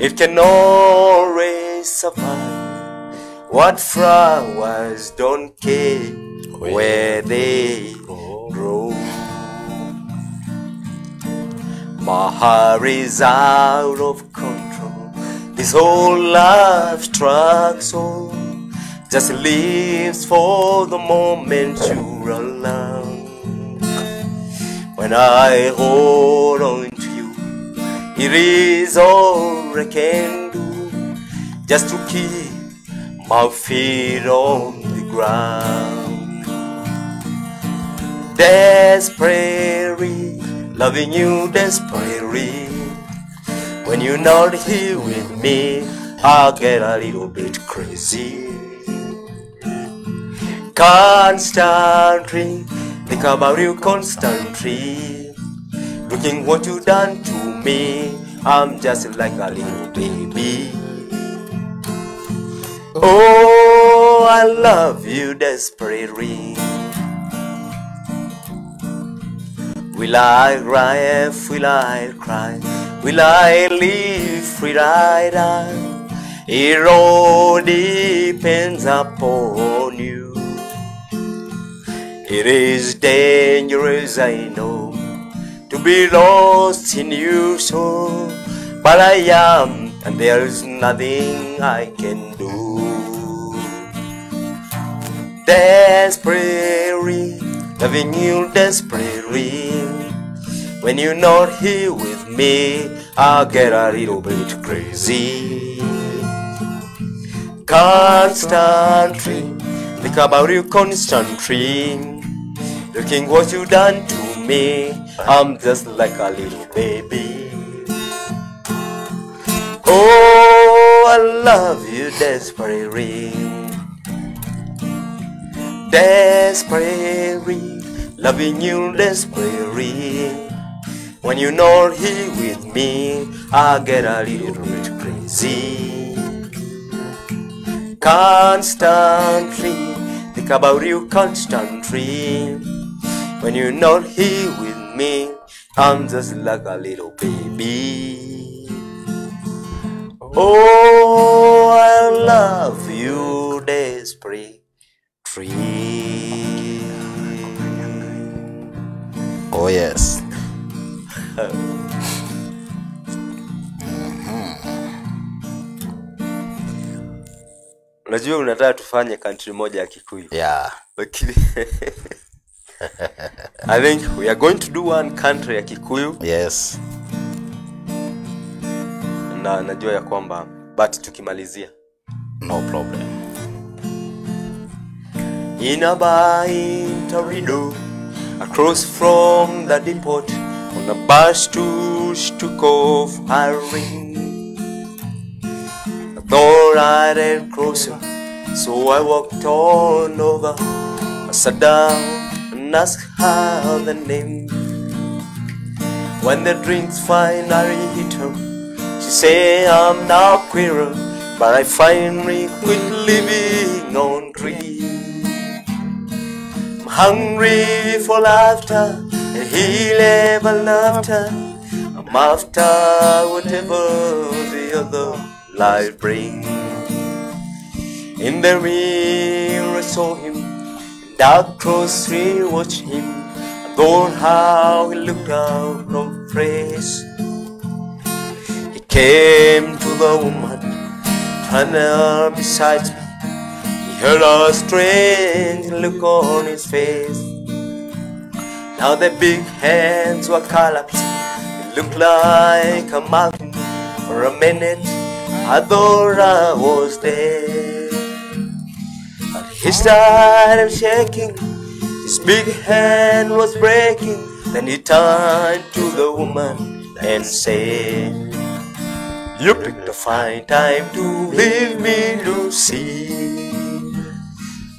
it can always survive. What flowers don't care where they grow. My heart is out of control. This whole life struck so just lives for the moment you're alone. When I hold on to you, it is all I can do just to keep my feet on the ground. Desperately, loving you desperately. When you're not here with me, I get a little bit crazy. Constantly, think about you constantly. Looking what you done to me, I'm just like a little baby. Oh, I love you desperately. Will I laugh? Will I cry? Will I live? Will I die? It all depends upon you. It is dangerous, I know, to be lost in you so, but I am, and there is nothing I can do. Desperately, loving you desperately. When you're not here with me, I get a little bit crazy. Constantly, think about you constantly. Looking what you done to me, I'm just like a little baby. Oh, I love you desperately. Desperately, loving you desperately. When you're not here with me, I get a little bit crazy. Constantly, think about you constantly. When you're not here with me, I'm just like a little baby. Oh, I love you desperately. Oh yes. Unajua unataka tufanye country moja ya Kikuyu. Yeah. Lakini I think we are going to do one country ya Kikuyu Yes. na najua ya kwamba but tukimalizia No problem. In a bar in Toledo, across from the depot, on a bus to Stuttgart, I ring. I thought I didn't cross her, so I walked on over. I sat down and asked her the name. When the drinks finally hit her, she said, I'm now queer, but I finally quit living on dreams. Hungry for laughter, and he never loved her. I'm after whatever the other life brings. In the mirror, I saw him, and dark cross watched him. I how he looked out of place. He came to the woman, turned her beside me. Heard a strange look on his face. Now the big hands were collapsed. It looked like a mountain. For a minute, I thought I was dead. But he started shaking. His big hand was breaking. Then he turned to the woman and said, You picked a fine time to leave me, Lucy.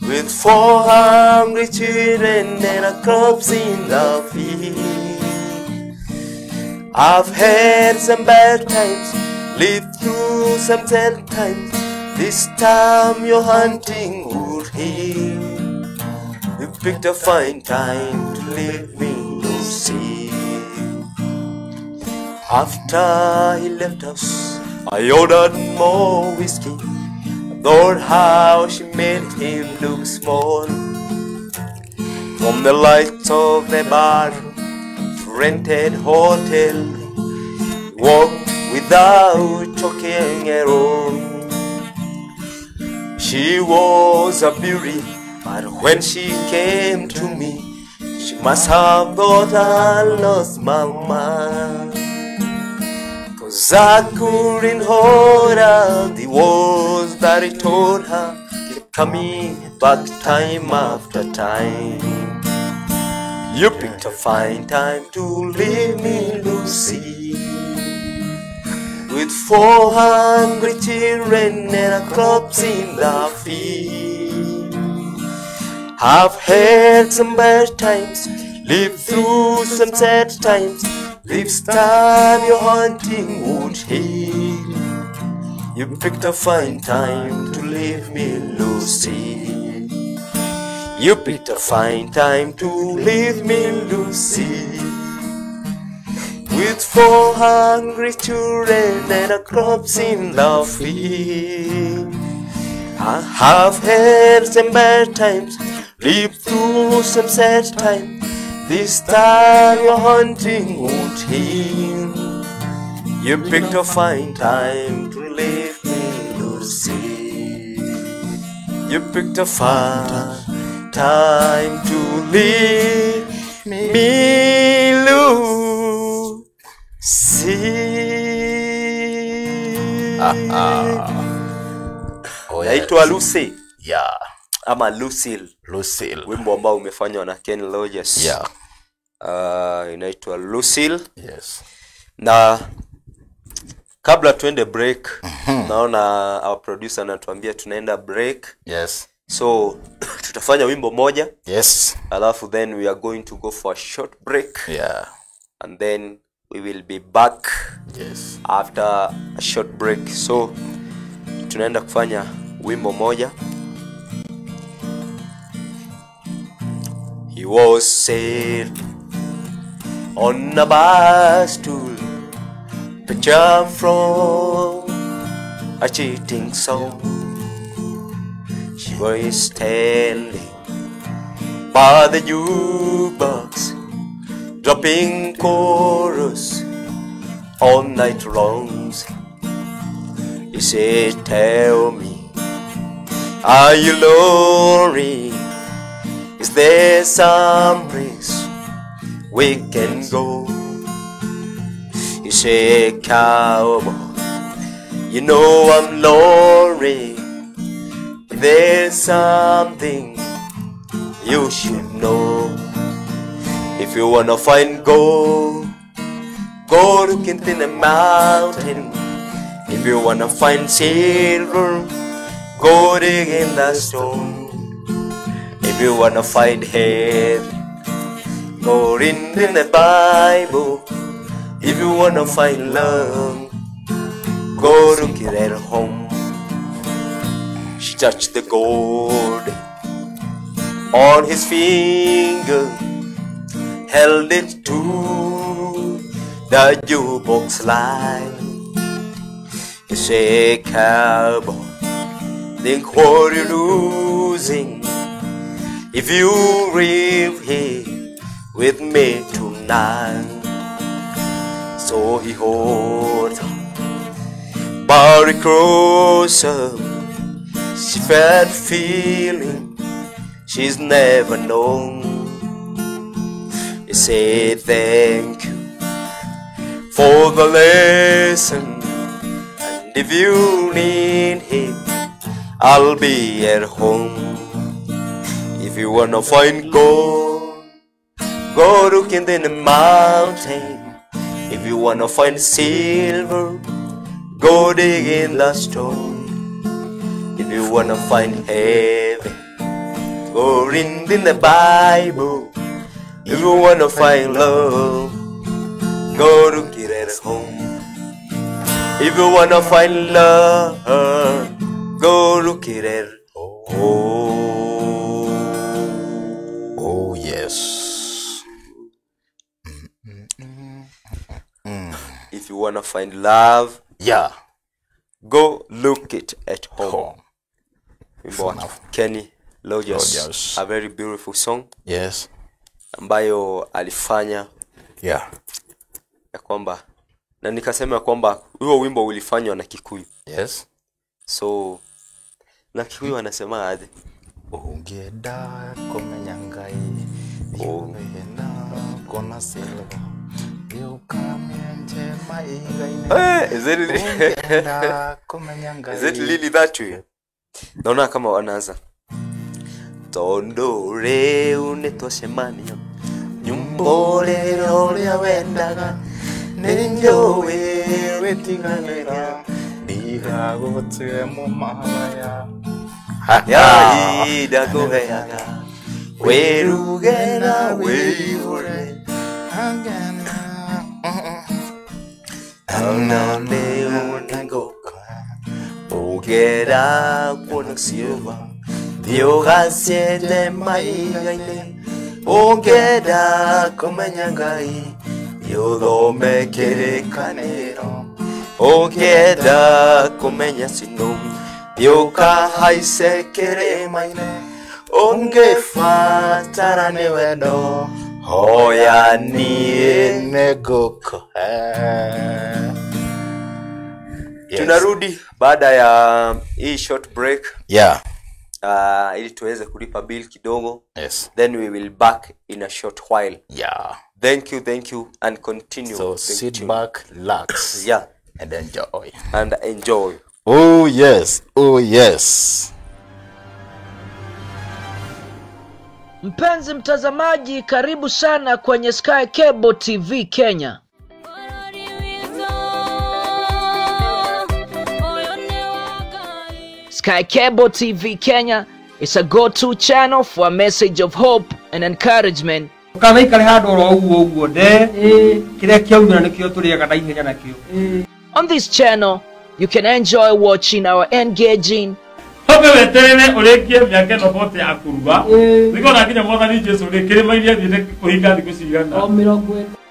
With four hungry children and a corpse in the field. I've had some bad times, lived through some sad times. This time your hunting would heal. You picked a fine time to leave me, Lucy. After he left us, I ordered more whiskey. Thought how she made him look small. From the lights of the bar, rented hotel, walked without talking at all. She was a beauty, but when she came to me, she must have thought I lost my mind. Cause I hold the words that I told her, kept coming back time after time. You picked a fine time to leave me, Lucy. With four hungry children and a crops in the field. I've had some bad times, lived through some sad times. This time your hunting won't heal. You picked a fine time to leave me, Lucy. You picked a fine time to leave me, Lucy. With four hungry children and a crops in the field. I have had some bad times, lived through some sad times. This time your hunting won't heal. You picked a fine time to leave me, Lucy. You picked a fine time to leave me, Lucy. Oh, Naitwa Lucy Yeah. Ama Lucille, Lucille. wimbo ambao umefanywa na Ken Rogers. Yeah. Uh, inaitwa Lucille Yes. na kabla tuende break naona our producer anatuambia tunaenda break Yes. so tutafanya wimbo moja Yes. alafu then we are going to go for a short break Yeah. and then we will be back Yes. after a short break so tunaenda kufanya wimbo moja he was said on a bar stool picture from a cheating song she was standing by the jukebox dropping chorus all night longs. He said, Tell me, are you lonely? Is there some place we can go? You say, Cowboy, you know I'm lonely. there's something you should know. If you wanna find gold, go looking in the mountain. If you wanna find silver, go dig in the stone. If you wanna find heaven, go read in the Bible. If you wanna find love, go look it home. She touched the gold on his finger, held it to the jukebox line. He said, Cowboy, think what you're losing if you live here with me tonight. So he holds her body closer. She felt feeling she's never known. He said thank you for the lesson, and if you need him, I'll be at home. If you wanna find gold, go looking in the mountain. If you wanna find silver, go dig in the stone. If you wanna find heaven, go read in the Bible. If you wanna find love, go look it at home. If you wanna find love, go look it at If you wanna find love, Yeah. go look it at home. Home. Wimbo wa Kenny Rogers, Rogers. a very beautiful song Yes. ambayo alifanya Yeah. ya kwamba na nikasema ya kwamba huo wimbo ulifanywa na Kikuyu, Yes. so na Kikuyu anasema aje? Ungĩenda kũmenya Ngai ihũthĩna kona silva Hey, is, it, is it really that way? Naona kama wanaanza. Tondo rĩu nĩ twacemania nyumbũrĩra ũrĩa wendaga nĩ njũĩ wĩtiganĩra ndigagũtemo mahaya. Yahinda ngũheaga wĩruge na wĩihũre Angalia unangoka ugera kunaksiwa Diogasiete maigaine ugera kumenyangai Yudhome kirikaniro ugera kumenya sinu Yoka haise kirimaine Ungefatara ni wendo hoya niye negoko Yes. tunarudi baada ya hii short break. Yeah. Uh, ili tuweze kulipa bill kidogo. Yes. Then we will back in a short while. Yeah. Thank you thank you and continue. So sit you. back relax. Yeah. And enjoy. And enjoy. Oh yes. Oh yes Mpenzi mtazamaji, karibu sana kwenye Sky Cable TV Kenya. Sky Cable TV Kenya is a go-to channel for a message of hope and encouragement. ndũkanaikare handũ oro ũguo ũguo nde kĩrĩa kĩaumĩra nĩkĩo tũrĩaga na ihenya nakĩo On this channel, you can enjoy watching our engaging, hobe weterere ũrĩkie mĩaka ĩno bote ya kũruga nĩkona nginya mwathani jesu rĩ kĩrĩma-inĩ athiĩte kũhinga thikũ cigana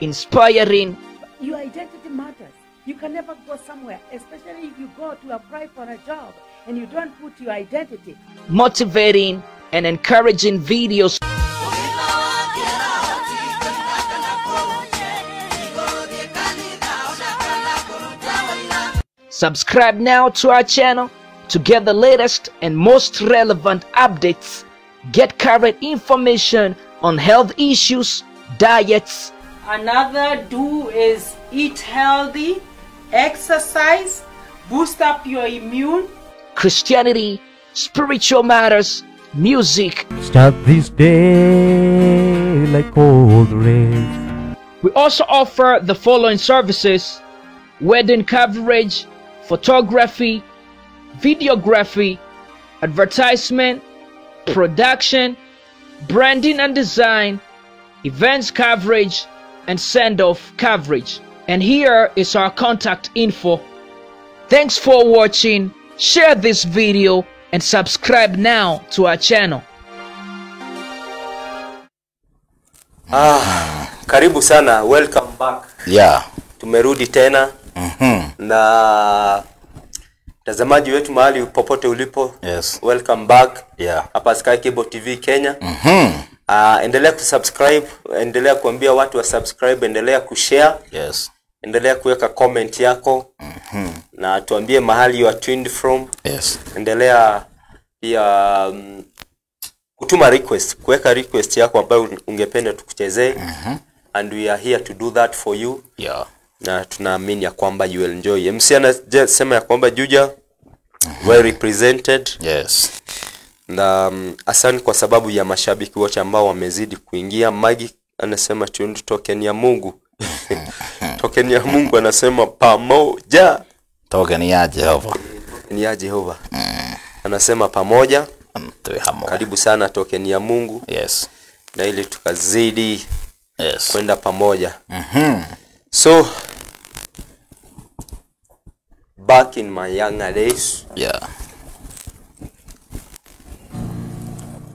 inspiring, Your identity matters. You can never go somewhere, especially if you go to apply for a job and you don't put your identity. motivating, and encouraging videos. Subscribe now to our channel to get the latest and most relevant updates. Get current information on health issues, diets, Another do is eat healthy, exercise, boost up your immune. Christianity, spiritual matters, music. Start this day like cold rain. We also offer the following services wedding coverage, photography, videography, advertisement, production, branding and design, events coverage, and send off coverage. And here is our contact info. Thanks for watching. Share this video and subscribe now to our channel. Ah, karibu sana, welcome back. yeah Tumerudi tena Mhm. na mtazamaji wetu mahali popote ulipo, yes. welcome back. Yeah. Hapa Sky Cable TV Kenya. Mhm. Uh, endelea kusubscribe, endelea kuambia watu wa subscribe, endelea kushare, yes. Endelea kuweka comment yako. Mm -hmm. na tuambie mahali you are tuned from. yes. Endelea pia um, kutuma request, kuweka request yako ambayo ungependa tukuchezee. And we are here to do that for you. Yeah na tunaamini ya kwamba you will enjoy. MC anasema ya kwamba Juja well represented. Yes. Na um, asante kwa sababu ya mashabiki wote ambao wamezidi kuingia. Magi anasema tundu token ya Mungu. Token ya Mungu anasema pamoja. Token ya jehova. Ni ya Jehova. Anasema pamoja. tuwe Karibu sana token ya Mungu, yes. Na ili tukazidi yes. kwenda pamoja. Mhm. So back in my younger days yeah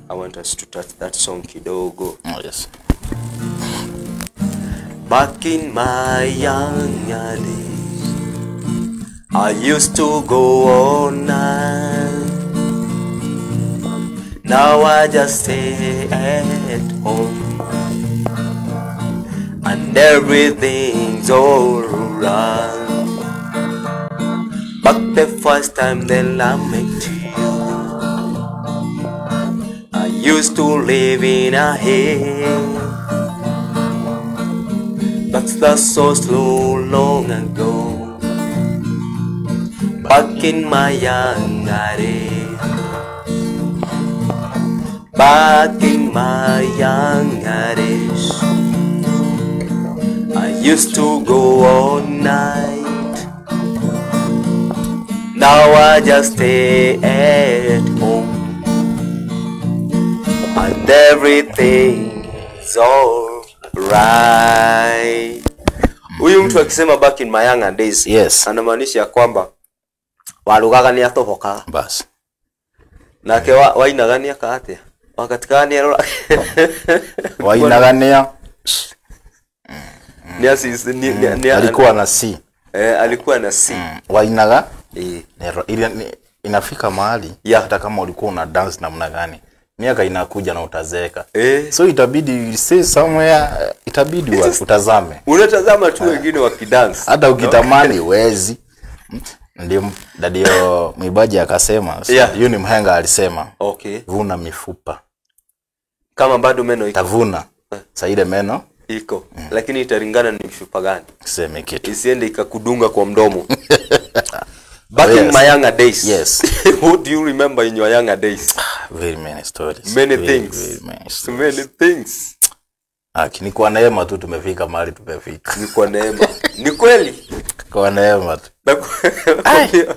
I want us to touch that song kidogo. oh, yes Back in my younger days, I used to go all night. Now I just stay at home, and everything's alright. Back the first time that I met you, I used to live in a haze. But that's so slow long ago Back in my younger days Back in my younger days I used to go all night. Now I just stay at home. And everything is alright. Huyu mtu akisema back in my younger days Yes. anamaanisha ya kwamba warugaga nĩ atobokaga nake wa- wainagania katia wakatika nĩ arora wainagania Nĩ assist ni- ni- ni- alikuwa na c. Eh, alikuwa na C. Mm. wainaga? Eh, Nero- ili- inafika mahali Yeah. hata kama ulikuwa una dance namna gani miaka inakuja na utazeeka. Eh. so itabidi you say somewhere eh, itabidi wa- utazame. unatazama tu wengine wakidance hata ukitamani wezi ndio dadio mwibaji akasema so, Yeah. yuni ni mhenga alisema okay vuna mifupa. Kama bado meno iko, tavuna. Saile meno iko. mm. lakini italingana ni mshupa gani. Seme kitu. Isiende ikakudunga kwa mdomo. Back Oh, in my younger days. Yes. what do you remember in your younger days? Very many stories. Many very, things. very many stories. many things Aki, ni kwa neema tu tumefika mahali tumefika. Ni kwa neema. Ni kweli. Kwa neema tu. Nakwambia,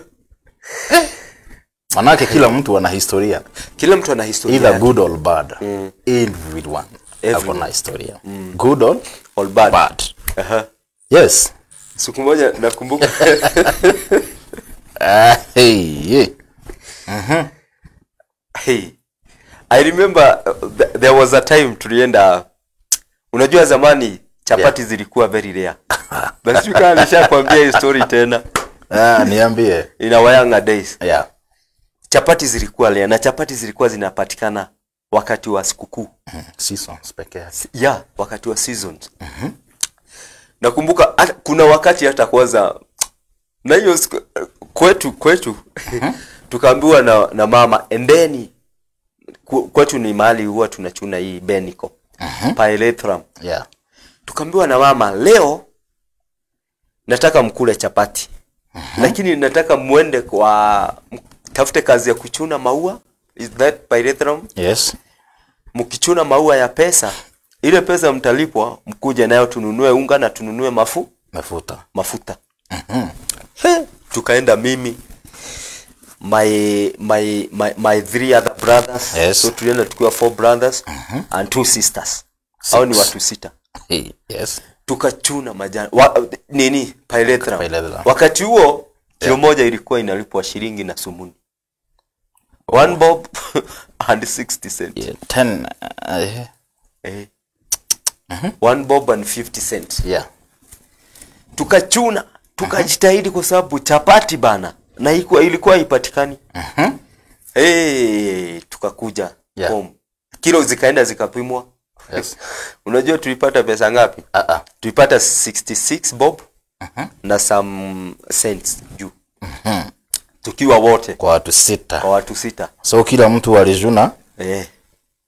manake kila mtu ana historia. Kila mtu ana historia either good or bad. Everyone ako na historia good or All bad. bad -huh. yes siku moja nakumbuka Ah, hey, yeah. hey, i remember uh, th- there was a time tulienda unajua zamani chapati yeah. zilikuwa very rare basi kama nishakwambia hii story tena Ah, niambie in our younger days yeah. chapati zilikuwa rare na chapati zilikuwa zinapatikana wakati wa sikukuu. Seasons peke yake. Ya wakati wa seasons. Nakumbuka hata- kuna wakati hata kwanza na hiyo kwetu kwetu -hmm. tukaambiwa na, na mama endeni. Kwetu ni mahali huwa tunachuna hii benico Pyrethrum. yeah. tukaambiwa na mama leo nataka mkule chapati. Mm -hmm. lakini nataka mwende kwa tafute kazi ya kuchuna maua. Is that pyrethrum? Yes mkichuna maua ya pesa ile pesa mtalipwa mkuje nayo tununue unga na tununue mafu mafuta. mafuta. He, tukaenda mimi my my my, my three other brothers. Yes. so tulienda tukiwa four brothers and two sisters. Au ni watu sita. Hey, yes. Tukachuna majani wa, nini? Pyrethrum. Pyrethrum. wakati huo kilo moja ilikuwa inalipwa shilingi na sumuni. One bob and 60 cent. Yeah, 10 uh, eh. one bob and 50 cent. Yeah. Tukachuna tukajitahidi kwa sababu chapati bana na ilikuwa ilikuwa ipatikani hey, tukakuja Yeah. home. Kilo zikaenda zikapimwa. Yes. Unajua tulipata pesa ngapi? Ah ah tulipata 66 bob na some cents juu tukiwa wote. Kwa watu sita. Kwa watu sita. So kila mtu alijuna eh,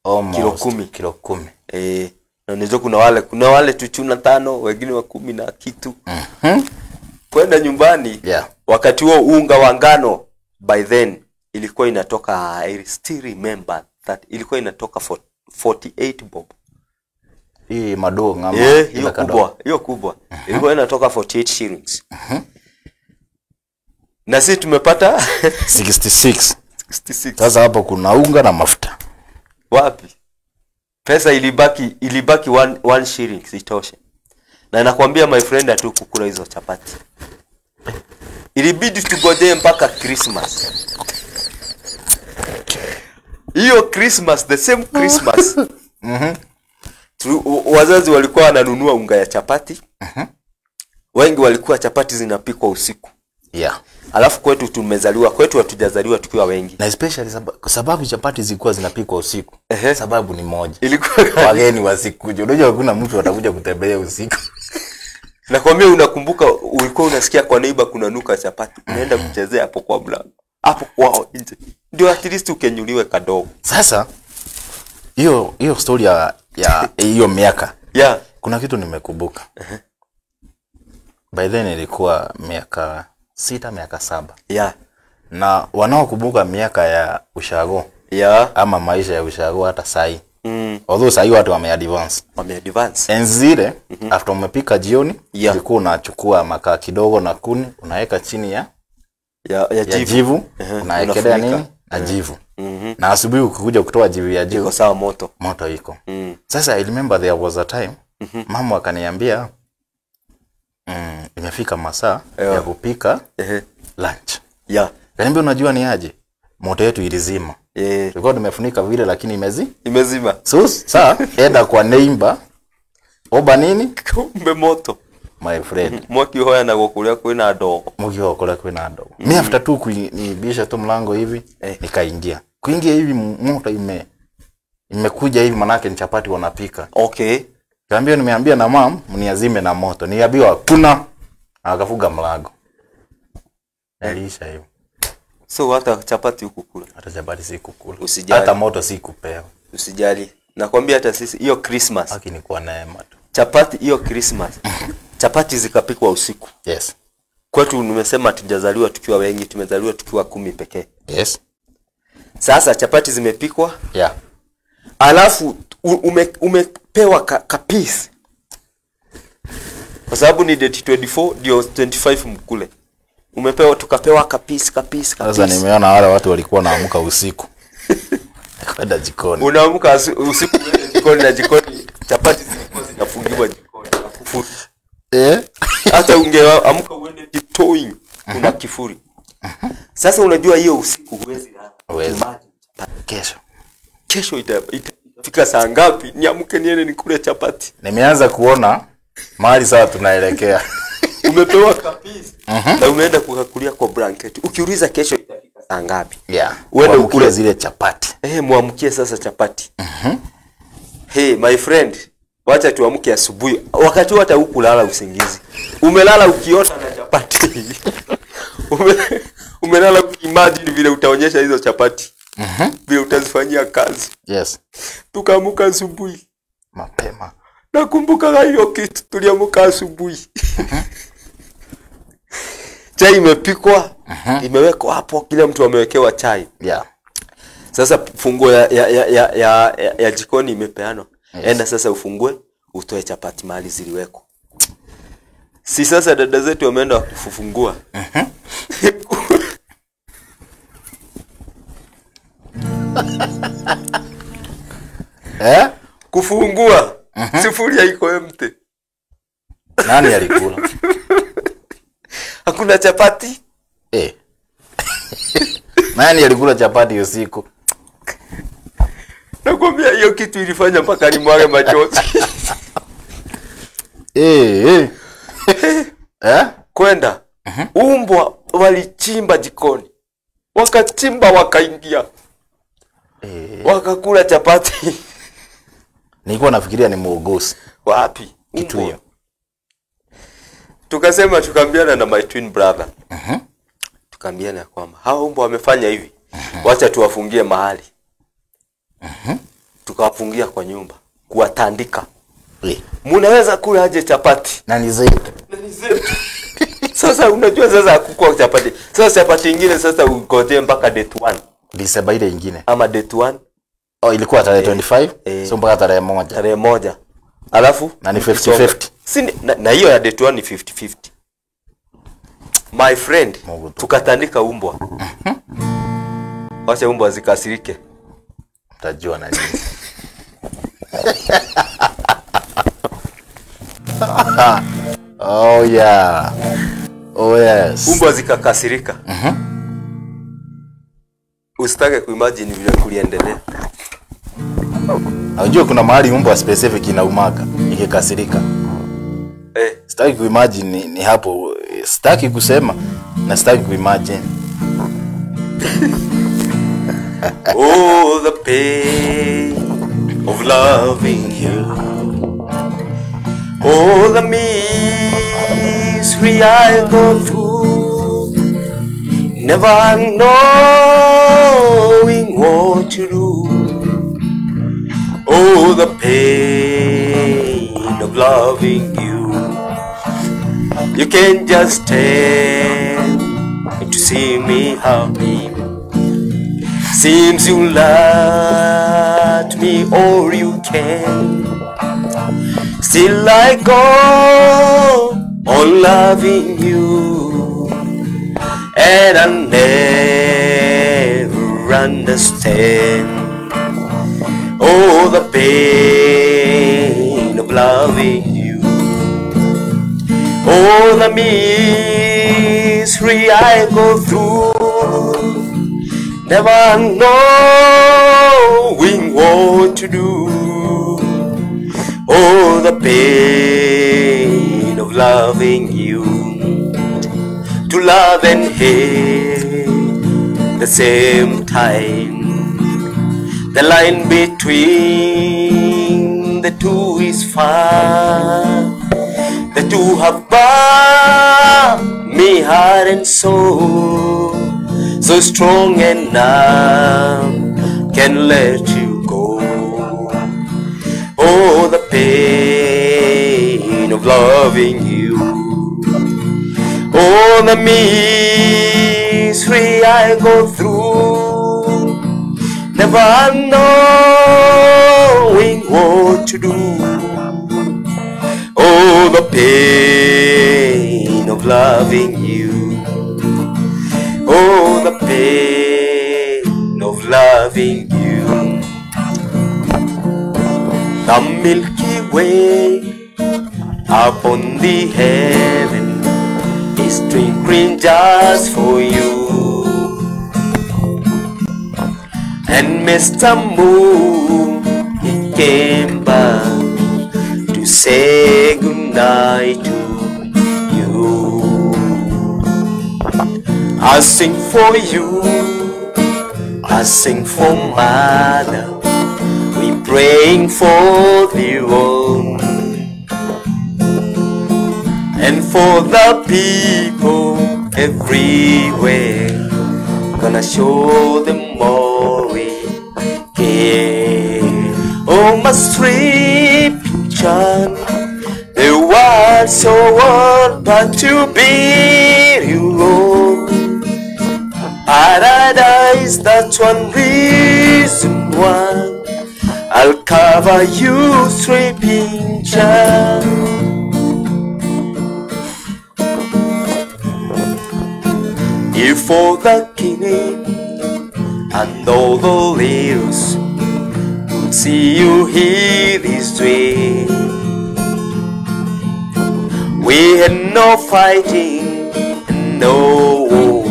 almost Kilo kumi. kilo kumi. Eh, na nizo kuna wale kuna wale tuchuna tano wengine wa kumi na kitu. Kwenda nyumbani yeah. wakati huo unga wa ngano by then ilikuwa inatoka I still remember that ilikuwa inatoka for 48 bob. Hii madonga ama eh hiyo kubwa hiyo kubwa. Ilikuwa inatoka 48 shillings na sisi tumepata 66 66 sasa hapo kuna unga na mafuta. Wapi? Pesa ilibaki ilibaki one, one shilling itoshe na nakwambia my friend hatu kukula hizo chapati. Ilibidi tugojee mpaka christmas. Hiyo christmas the same christmas. Tu, u- wazazi walikuwa wananunua unga ya chapati. Wengi walikuwa chapati zinapikwa usiku yeah. Alafu kwetu tumezaliwa kwetu hatujazaliwa tukiwa wengi. Na especially sababu, kwa sababu chapati zilikuwa zinapikwa usiku. Ehe. sababu ni moja. Ilikuwa wageni wasikuja. Unajua hakuna mtu atakuja kutembelea usiku. Nakwambia unakumbuka ulikuwa unasikia kwa neiba kuna nuka chapati. Unaenda kuchezea hapo kwa mlango. Hapo kwao nje. Ndio at least ukenyuliwe kadogo. Sasa hiyo hiyo story ya ya hiyo miaka. Yeah. Kuna kitu nimekumbuka. By then ilikuwa miaka sita miaka saba. Yeah na wanaokumbuka miaka ya ushago yeah ama maisha ya ushago hata sai. Mm. although sahi watu wameadvance wameadvance enzi zile after umepika jioni Yeah. ulikuwa unachukua makaa kidogo na kuni unaweka chini ya ya, ya ya jivu. jivu. Ehe, unaekelea unafunika. nini? Na jivu. Mm -hmm. na asubuhi ukikuja kutoa jivu ya iko jivu sawa moto. Moto iko. Mm. sasa i remember there was a time mm -hmm. mama akaniambia mm, imefika masaa Yeah. ya kupika yeah. lunch. Yeah kaniambia unajua ni aje? Moto yetu ilizima. Eh. Tulikuwa tumefunika vile lakini imezi imezima. So saa enda kwa neighbor oba nini? Kumbe moto. My friend. Mwaki hoya na gukuria kwina ndogo mugiokola kwina ndogo mi after tu kuibisha tu mlango hivi Eh. nikaingia. Kuingia hivi moto ime imekuja hivi manake ni chapati wanapika. Okay kaambia nimeambia na mam mniazime na moto. Niambiwa hakuna akafuga mlango. Naliisha hiyo. So hata chapati hukukula. Hata chapati si kukula. Usijali. hata moto si kupewa. usijali. Nakwambia hata sisi hiyo christmas. Haki ni kwa neema tu. Chapati hiyo christmas. Chapati zikapikwa usiku. Yes. Kwetu nimesema tujazaliwa tukiwa wengi tumezaliwa tukiwa kumi pekee. Yes. Sasa chapati zimepikwa. Yeah. Alafu ume, umepewa ka, ka kwa sababu ni date 24 ndio 25 mkule. Umepewa tukapewa kapisi kapisi kapisi. sasa nimeona wale watu walikuwa naamka usiku. Kwenda jikoni. Unaamka usiku jikoni na jikoni chapati zilikuwa zinafungiwa jikoni. Na kufuri. Eh? hata ungeamka uende tiptoeing kuna kifuri. Sasa unajua hiyo usiku huwezi. Huwezi. Kesho. Kesho ita- ita- itafika saa ngapi? Niamke niende nikule chapati. Nimeanza kuona mahali sawa tunaelekea. Umepewa kapisi? Na umeenda kukakulia kwa blanketi, ukiuliza kesho itafika saa ngapi? Yeah. Uende ukule. zile chapati. Eh muamkie sasa chapati. Hey my friend wacha tuamke asubuhi. Wakati wote hukulala usingizi. Umelala ukiota na chapati. Ume, umelala ukiimagine vile utaonyesha hizo chapati vile utazifanyia kazi. Yes. Tukaamuka asubuhi. Mapema. Nakumbuka hiyo kitu tuliamuka asubuhi. Chai imepikwa imewekwa hapo kila mtu amewekewa chai. Yeah. Sasa funguo ya, ya, ya, ya, ya, ya, jikoni imepeanwa. Yes. enda sasa ufungue utoe chapati mahali ziliwekwa. Si sasa dada zetu wameenda kufungua eh? Kufungua. Sufuria iko empty. Nani alikula? Hakuna chapati? Eh. Nani alikula chapati usiku nakwambia hiyo kitu ilifanya mpaka nimwage machozi eh eh. Eh? Kwenda. Umbwa walichimba jikoni. Wakachimba wakaingia wakakula chapati. Nilikuwa nafikiria ni muuguzi wapi? Kitu hiyo. Tukasema tukaambiana na my twin brother. Tukaambiana ya kwamba hawa mbwa wamefanya hivi. Uh -huh. wacha tuwafungie mahali. Uh -huh. tukawafungia kwa nyumba. Kuwatandika. Munaweza kula aje chapati? Na ni zetu. Sasa unajua sasa akukua chapati. Sasa chapati ingine sasa ugoje mpaka date one Disemba ile ingine ama date one. Oh ilikuwa tarehe 25 eh. sio mpaka tarehe moja. Tarehe moja. Alafu? Na ni ukisonga- 50-50. Si na, na hiyo ya date one ni 50-50 my friend Mungutu. tukatandika umbwa. Wacha umbwa zikasirike. Mtajua na nini. Oh yeah. Oh yes. Umbwa zikakasirika usitake kuimagine vile kuliendelea unajua kuna mahali mbwa specific inaumaka ikikasirika. Eh, sitaki kuimagine ni, ni hapo. Sitaki kusema na sitaki kuimagine. Oh the pain of loving you. Oh the misery I go through never knowing what to do. Oh the pain of loving you. You can just stand to see me happy Seems you let me all you can. Still I go on loving you, and I never understand. Oh, the pain of loving you. Oh, the misery I go through never knowing what to do. Oh, the pain of loving you, love and hate the same time. The line between the two is far. The two have bound me heart and soul so strong and numb can let you go. Oh, the pain of loving you. Oh, the misery I go through, never knowing what to do. Oh, the pain of loving you. Oh, the pain of loving you. The Milky Way upon the heaven is twinkling just for you. And Mr. Moon, he came back to say goodnight to you. I sing for you, I sing for mother. We praying for the world and for the people everywhere. Gonna show them more we care. Oh, my street picture, the world so world but to be alone. Paradise, that's one reason why I'll cover you sleeping child. If for the king and all the leaders could see you hear this dream. We had no fighting, no war,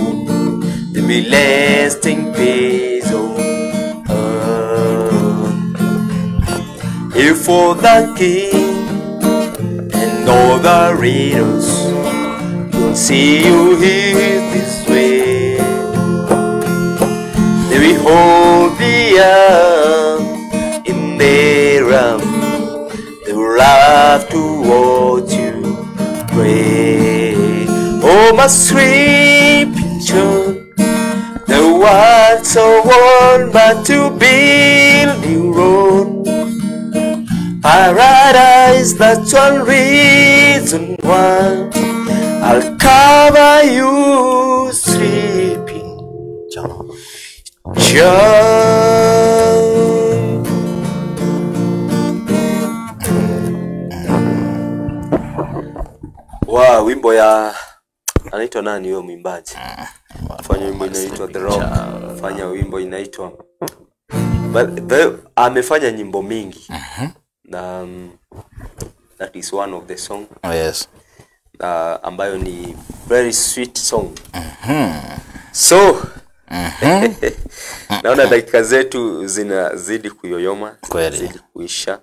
the be lasting peace on earth. If for the king and all the readers could see you hear arm in their arm. They will laugh towards you, pray. Oh, my sleeping child, the world so worn, but to build your own paradise. That's one reason why I'll cover you. Wow, wimbo ya anaitwa nani huyo mwimbaji? Fanya wimbo inaitwa The Rock. Fanya wimbo inaitwa amefanya nyimbo mingi na um, that is one of the song Oh, yes. uh, ambayo ni very sweet song so naona dakika zetu zinazidi kuyoyoma Kweli. zinazidi kuisha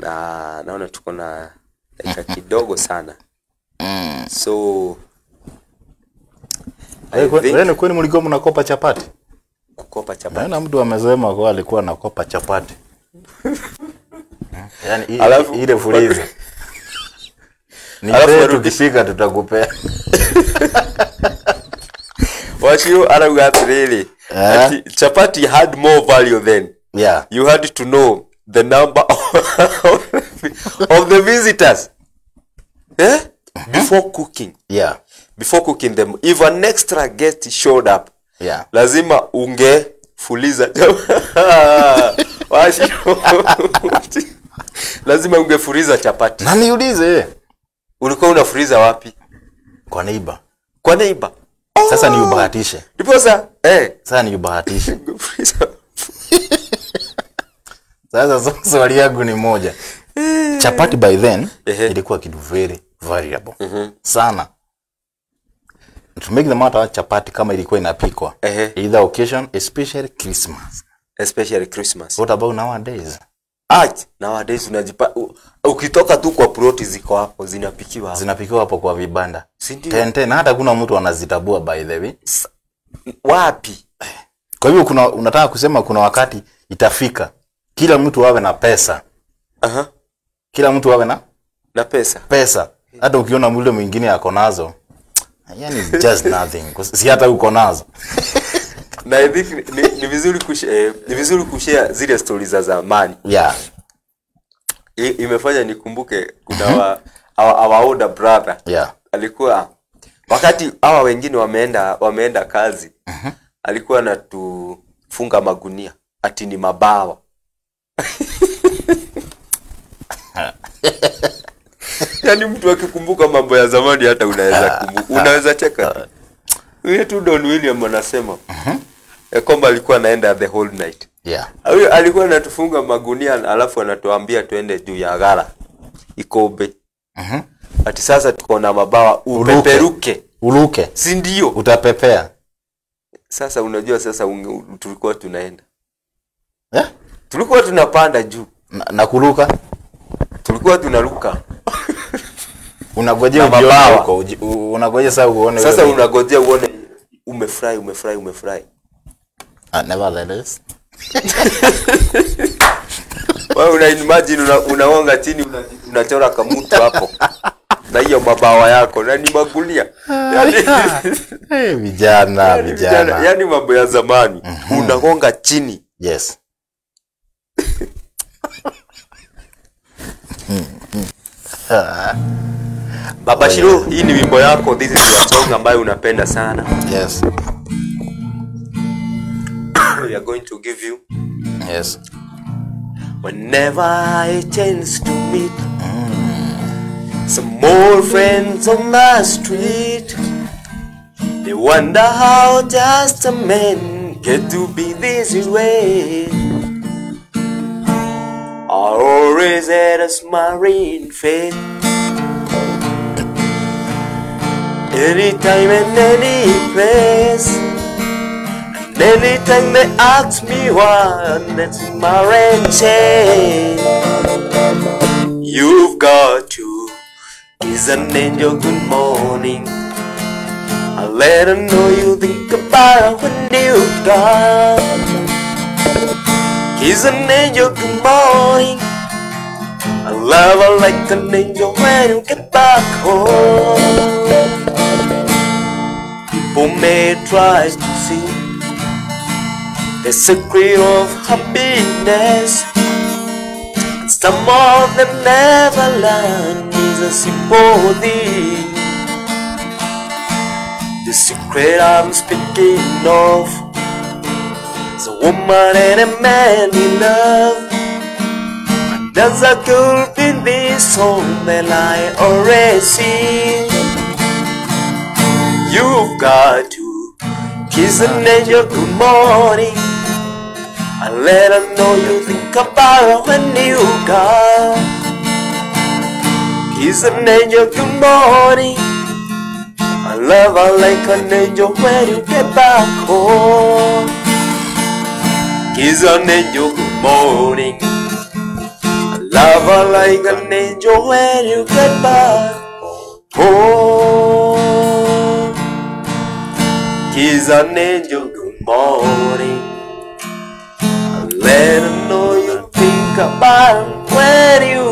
na naona tuko na dakika kidogo sana so kwani kwani mlikuwa mnakopa chapati? kukopa chapati Naona mtu amesema kwa alikuwa anakopa chapati. Yaani ile ile fuliza. Ni Alafu Alafu tutakupea. wacio arauga atiriri Eh? ati chapati had more value then Yeah. you had to know the number of the visitors eh? before cooking Yeah. before cooking them if an extra guest showed up Yeah. lazima ungefuliza lazima ungefuriza chapati Na niulize ulikuwa unafuliza wapi kwa neiba kwa Sasa ni ubahatishe. ndiposa eh, Sasa ni ubahatishe. Sasa swali yangu ni moja. Chapati by then ilikuwa kitu very variable. Sana. To make the matter chapati kama ilikuwa inapikwa. Either occasion especially Christmas. especially christmas What about nowadays? Ach, nowadays unajipa ukitoka tu kwa proti ziko hapo zinapikiwa hapo. Zinapikiwa hapo kwa vibanda. Tente na hata kuna mtu anazitabua by the way. S wapi Kwa hivyo kuna unataka kusema kuna wakati itafika kila mtu awe na pesa. Aha. Kila mtu awe na na pesa pesa. Hata ukiona mule mwingine ako nazo. Yani just nothing. Si hata uko nazo. na I think ni, ni vizuri kushare, eh, ni vizuri kushare zile stori za zamani. Yeah. I, imefanya nikumbuke kuna wa, our, our older brother. Yeah. alikuwa wakati hawa wengine wameenda wameenda kazi alikuwa anatufunga magunia ati ni mabawa. Yaani mtu akikumbuka mambo ya zamani hata unaweza kumbuka unaweza cheka. Tu huyo tu Don William anasema ya kwamba alikuwa anaenda the whole night Yeah. huyo alikuwa anatufunga magunia alafu anatuambia tuende juu ya gara Ikobe ati sasa tuko na mabawa upeperuke Uluke. si ndio Utapepea. sasa unajua sasa unge, tulikuwa tunaenda Yeah? tulikuwa tunapanda juu Na, na kuruka. tulikuwa tunaruka unagojea ujione huko. Unagojea sasa uone. sasa unagojea uone umefurahi umefurahi umefurahi Ah, nevertheless. wewe una imagine una, unaonga chini una, unachora kamutu hapo. Na hiyo mabawa yako na ni magunia. Yani, Hey, vijana, yani, vijana, yani mambo ya zamani. Unagonga chini. Yes. baba Shiru, hii ni wimbo yako this is your song ambayo unapenda sana. Yes. We are going to give you Yes. Whenever I chance to meet some more friends on the street, they wonder how just a man get to be this way. I always had a smiling face. Anytime and any place. And anytime they ask me why, that's my range. Eh. You've got to kiss an angel good morning. I let her know you think about her when you've gone. Kiss an angel good morning. I love her like an angel when you get back home. People may try to the secret of happiness. But some of them never learn is a simple thing. The secret I'm speaking of is a woman and a man in love. But there's a girl in this song that I already see. You've got kiss an angel good morning. I let her know you think about her when you come. Kiss an angel good morning. I love her like an angel when you get back home. Kiss an angel good morning. I love her like an angel when you get back home. Kiss an angel good morning. I let her know you think about her when you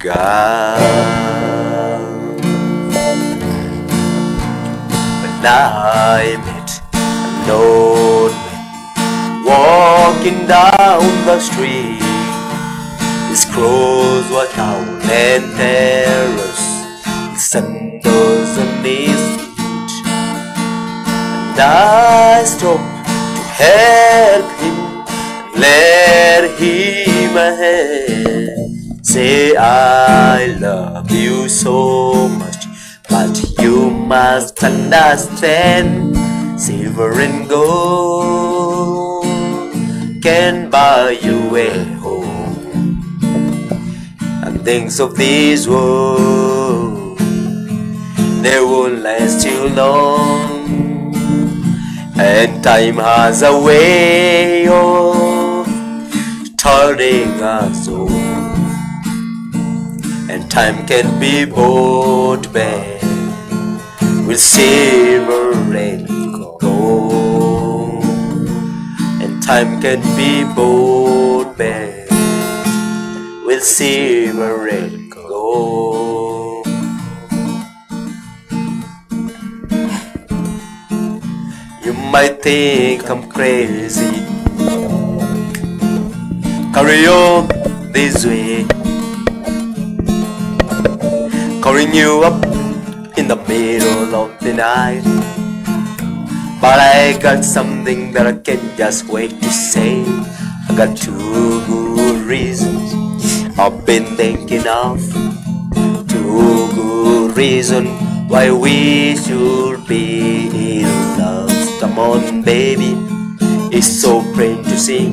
gone. When I met an old man walking down the street, his clothes were torn and terrors, his sandals feet. And I stopped to help him, let him ahead. Say I love you so much, but you must understand. Silver and gold can buy you a home, and things of this world they won't last too long. And time has a way of turning us old. And time can be bought back with silver and gold. And time can be bought back with silver and gold. Might think I'm crazy. Carry on this way. Calling you up in the middle of the night. But I got something that I can't just wait to say. I got two good reasons I've been thinking of. Two good reasons why we should be love. Come on, baby, it's so plain to see.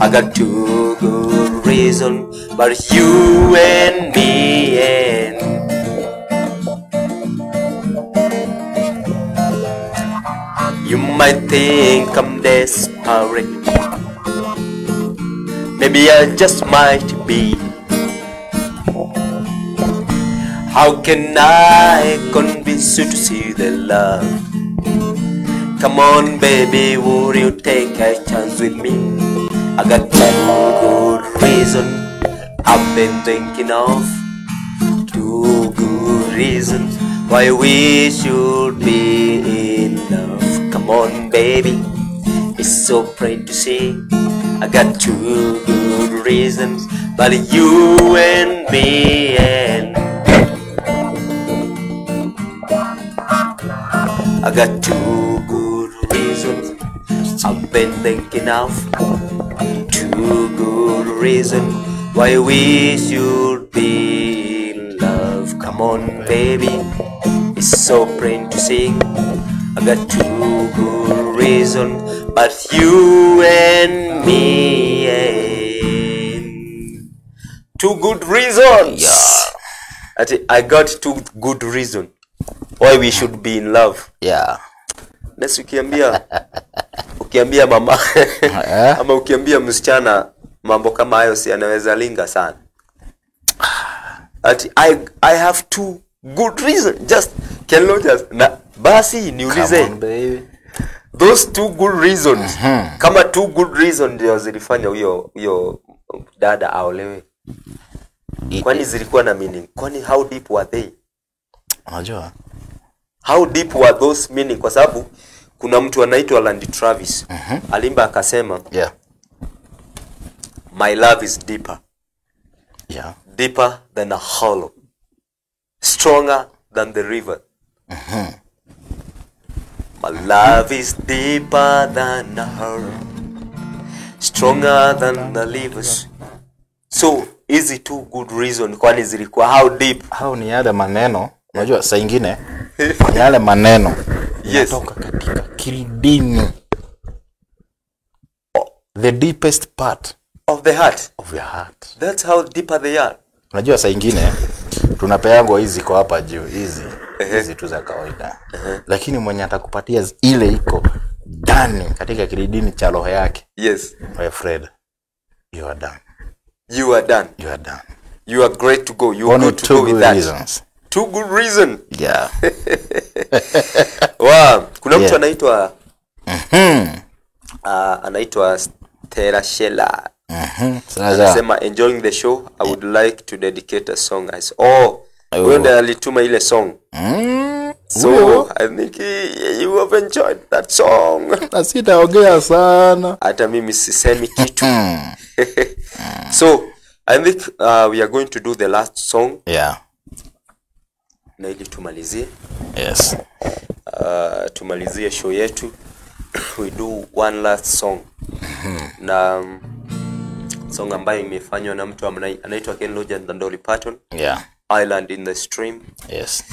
I got two good reasons, but you and me and You might think I'm desperate. Maybe I just might be. How can I convince you to see the love? Come on, baby, would you take a chance with me? I got two good reasons I've been thinking of. Two good reasons why we should be in love. Come on, baby, it's so plain to see. I got two good reasons, but you and me and I got two I've been thinking of two good reasons why we should be in love. Come on, baby, it's so plain to sing. I got two good reasons, but you and me and two good reasons. Yeah. I, I got two good reasons why we should be in love. yeah Nasi ukiambia mama ama ukiambia msichana mambo kama hayo si anaweza linga sana. Ati I, I have two good reason just can you just na basi niulize on, baby. those two good reasons kama two good reason ndio zilifanya huyo huyo dada aolewe? Kwani zilikuwa na meaning? Kwani how deep were they? Unajua. How deep were those meaning? Kwa sababu kuna mtu anaitwa Land Travis. Alimba akasema yeah. My love is deeper. Yeah. Deeper than a hollow. Stronger than the river. My love is deeper than a hollow. Stronger than the rivers. So hizi two good reason kwani zilikuwa how deep? Hao ni yale maneno unajua saa ingine yale maneno Yes. yanatoka katika kilidini the deepest part of the heart. of your heart. That's how deeper they are. Unajua saa ingine tunapeangwa hizi kwa hapa juu hizi hizi tu za kawaida. Lakini mwenye atakupatia ile iko ndani katika kilidini cha roho yake. Yes. My friend you are done. You are done. You are done. You are great to go. You are good to go with that. reasons two good reason. Yeah. Wow. kuna mtu Yeah. anaitwa hmm. uh, anaitwa Stella Mhm. Sasa anasema enjoying the show. I would like to dedicate a song. As oh huyo ndiye alituma ile song. Mm, so Uyo. i think you have enjoyed that song. Na sitaongea sana. Hata mimi sisemi kitu. So i think uh, we are going to do the last song. Yeah na ili tumalizie. Yes. Uh, tumalizie show yetu. We do one last song. Na um, song ambayo imefanywa na mtu anaitwa Ken Loja na Dolly Parton. Yeah. Island in the Stream. Yes.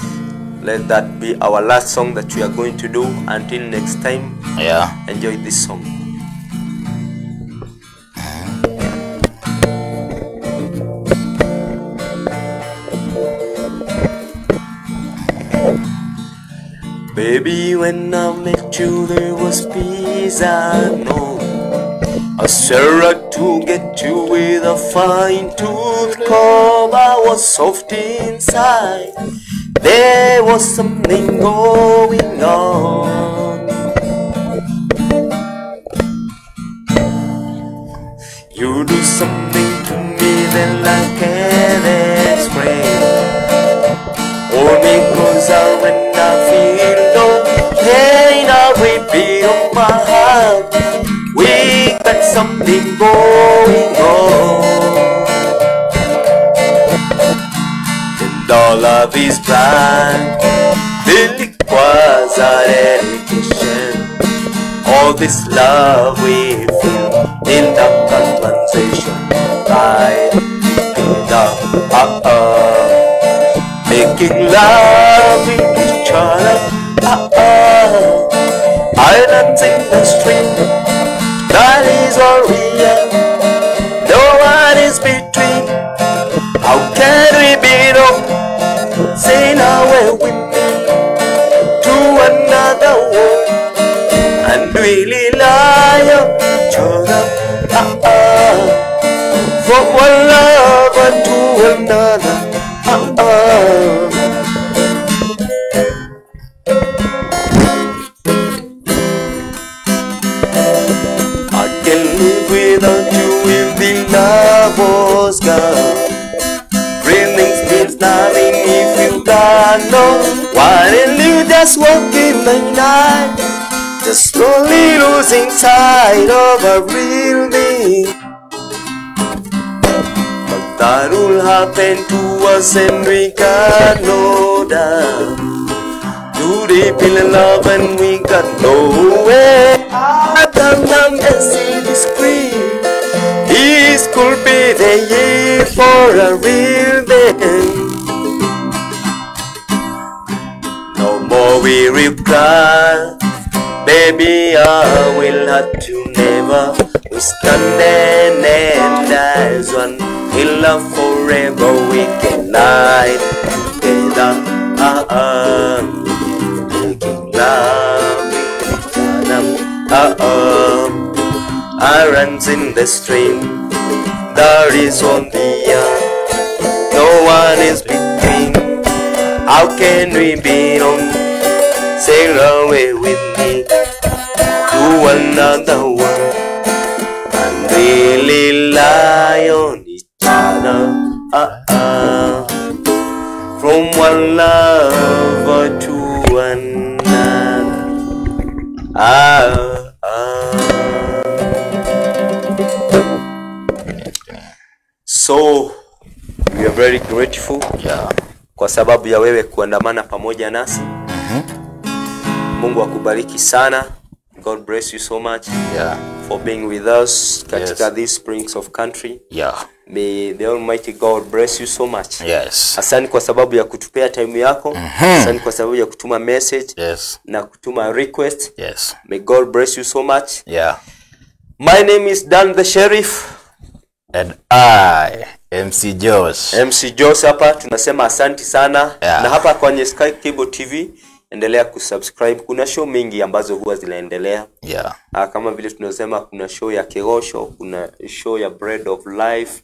Let that be our last song that we are going to do. Until next time. Yeah. Enjoy this song Baby, when I met you, there was peace I know. I tried to get you with a fine tooth comb. I was soft inside. There was something going on. You do something to me that I something going on. And all of is blind. Really was our dedication. All this love we feel in the conversation. Right in the uh-uh. Making love with each other. Uh-uh. Islands in the stream. That is all real. No one is between. How can we be no? Say now where we meet to another world and really lie on each other. Ah, ah. Uh-uh. From one lover to another. Didn't you just walk the night Just slowly losing sight of a real me But that will happen to us and we got no doubt. Too deep in love and we got no way. nowhere. Adam and see the screen. This could be the year for a real day. We reply. Baby, I will have to never. We stand and as one. In love forever, we can lie together. Ah, ah. Making love other. Ah, ah. Irons in the stream. There is one beyond. No one is between. How can we be on? Sail away with me to another world and really lie on each other. Uh-uh. From one lover to another. Ah, ah. So we are very grateful Yeah. kwa sababu ya wewe kuandamana pamoja nasi. Mungu akubariki sana. God bless you so much Yeah. for being with us katika Yes. these springs of country. Yeah. May the Almighty God bless you so much. Yes. Asante kwa sababu ya kutupea time yako. Mm -hmm. Asante kwa sababu ya kutuma message Yes. na kutuma request. Yes. May God bless you so much. Yeah. My name is Dan the Sheriff. And I, MC Josh. MC Josh hapa tunasema asante sana Yeah. na hapa kwenye Sky Cable TV endelea kusubscribe. Kuna show mingi ambazo huwa zinaendelea Yeah. Uh, kama vile tunasema, kuna show ya Kirosho, kuna show ya Bread of Life,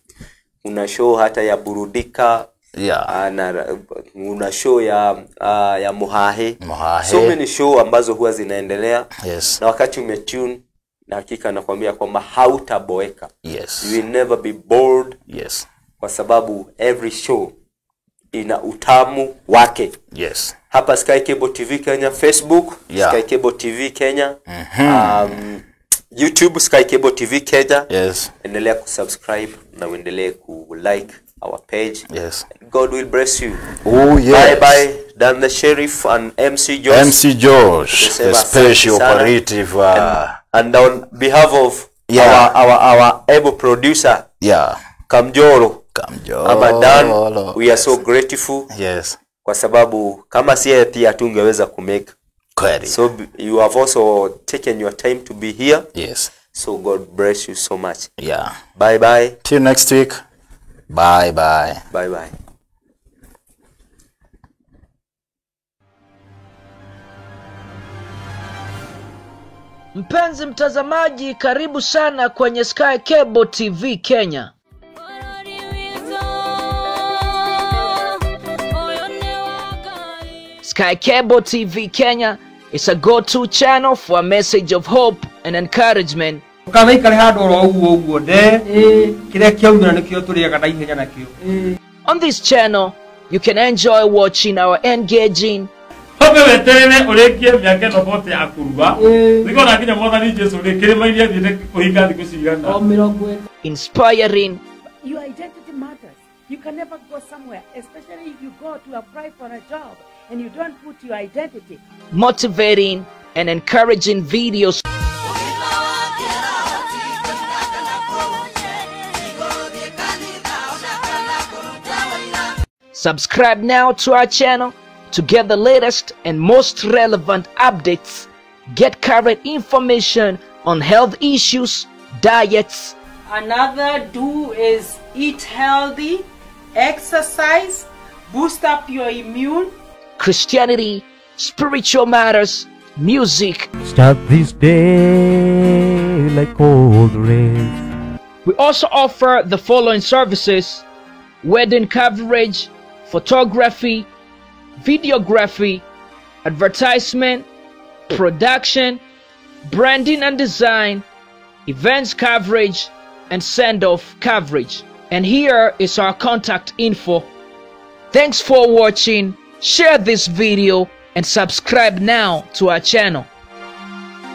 kuna show hata ya Burudika Yeah. ah, na kuna show ya uh, ya Muhahe. Muhahe. So many show ambazo huwa zinaendelea Yes. na wakati umetune, na hakika nakwambia kwamba hautaboeka, Yes. you will never be bored Yes. kwa sababu every show ina utamu wake. Yes. Hapa Sky Cable TV Kenya, Facebook Yeah. Sky Cable TV Kenya, mm -hmm. um, YouTube Sky Cable TV Kenya. Yes. Endelea kusubscribe na uendelee ku like our page. Yes. God will bless you. Oh yes. bye. bye Dan the Sheriff and MC Josh. MC Josh, the special operative. Uh, and, And on behalf of Yeah. our, our, our able producer yeah. Kamjoro Kamjoro. Abadan, we are so grateful Yes. kwa sababu kama si yeye pia hatungeweza kumake Kweli. so you have also taken your time to be here yes. so god bless you so much Yeah. bye bye Till next week. Bye bye. bye bye Mpenzi mtazamaji, karibu sana kwenye Sky Cable TV Kenya. Sky Cable TV Kenya is a go-to channel for a message of hope and encouragement. ikare oro de na ihenya o On this channel, you can enjoy watching our engaging, Hope weterere ũrĩkie mĩaka ĩno bote ya kũruga thikona nginya mwathani jesu rĩ thiĩte kũhinga thikũ cigana. Inspiring, Your identity matters. You can never go somewhere, especially if you go to apply for a job and you don't put your identity. motivating, and encouraging videos. Subscribe now to our channel to get the latest and most relevant updates. Get current information on health issues, diets, Another do is eat healthy, exercise, boost up your immune. Christianity, spiritual matters, music. Start this day like cold rain. We also offer the following services wedding coverage, photography, videography, advertisement, production, branding and design, events coverage, and send off coverage. And here is our contact info. Thanks for watching. Share this video and subscribe now to our channel.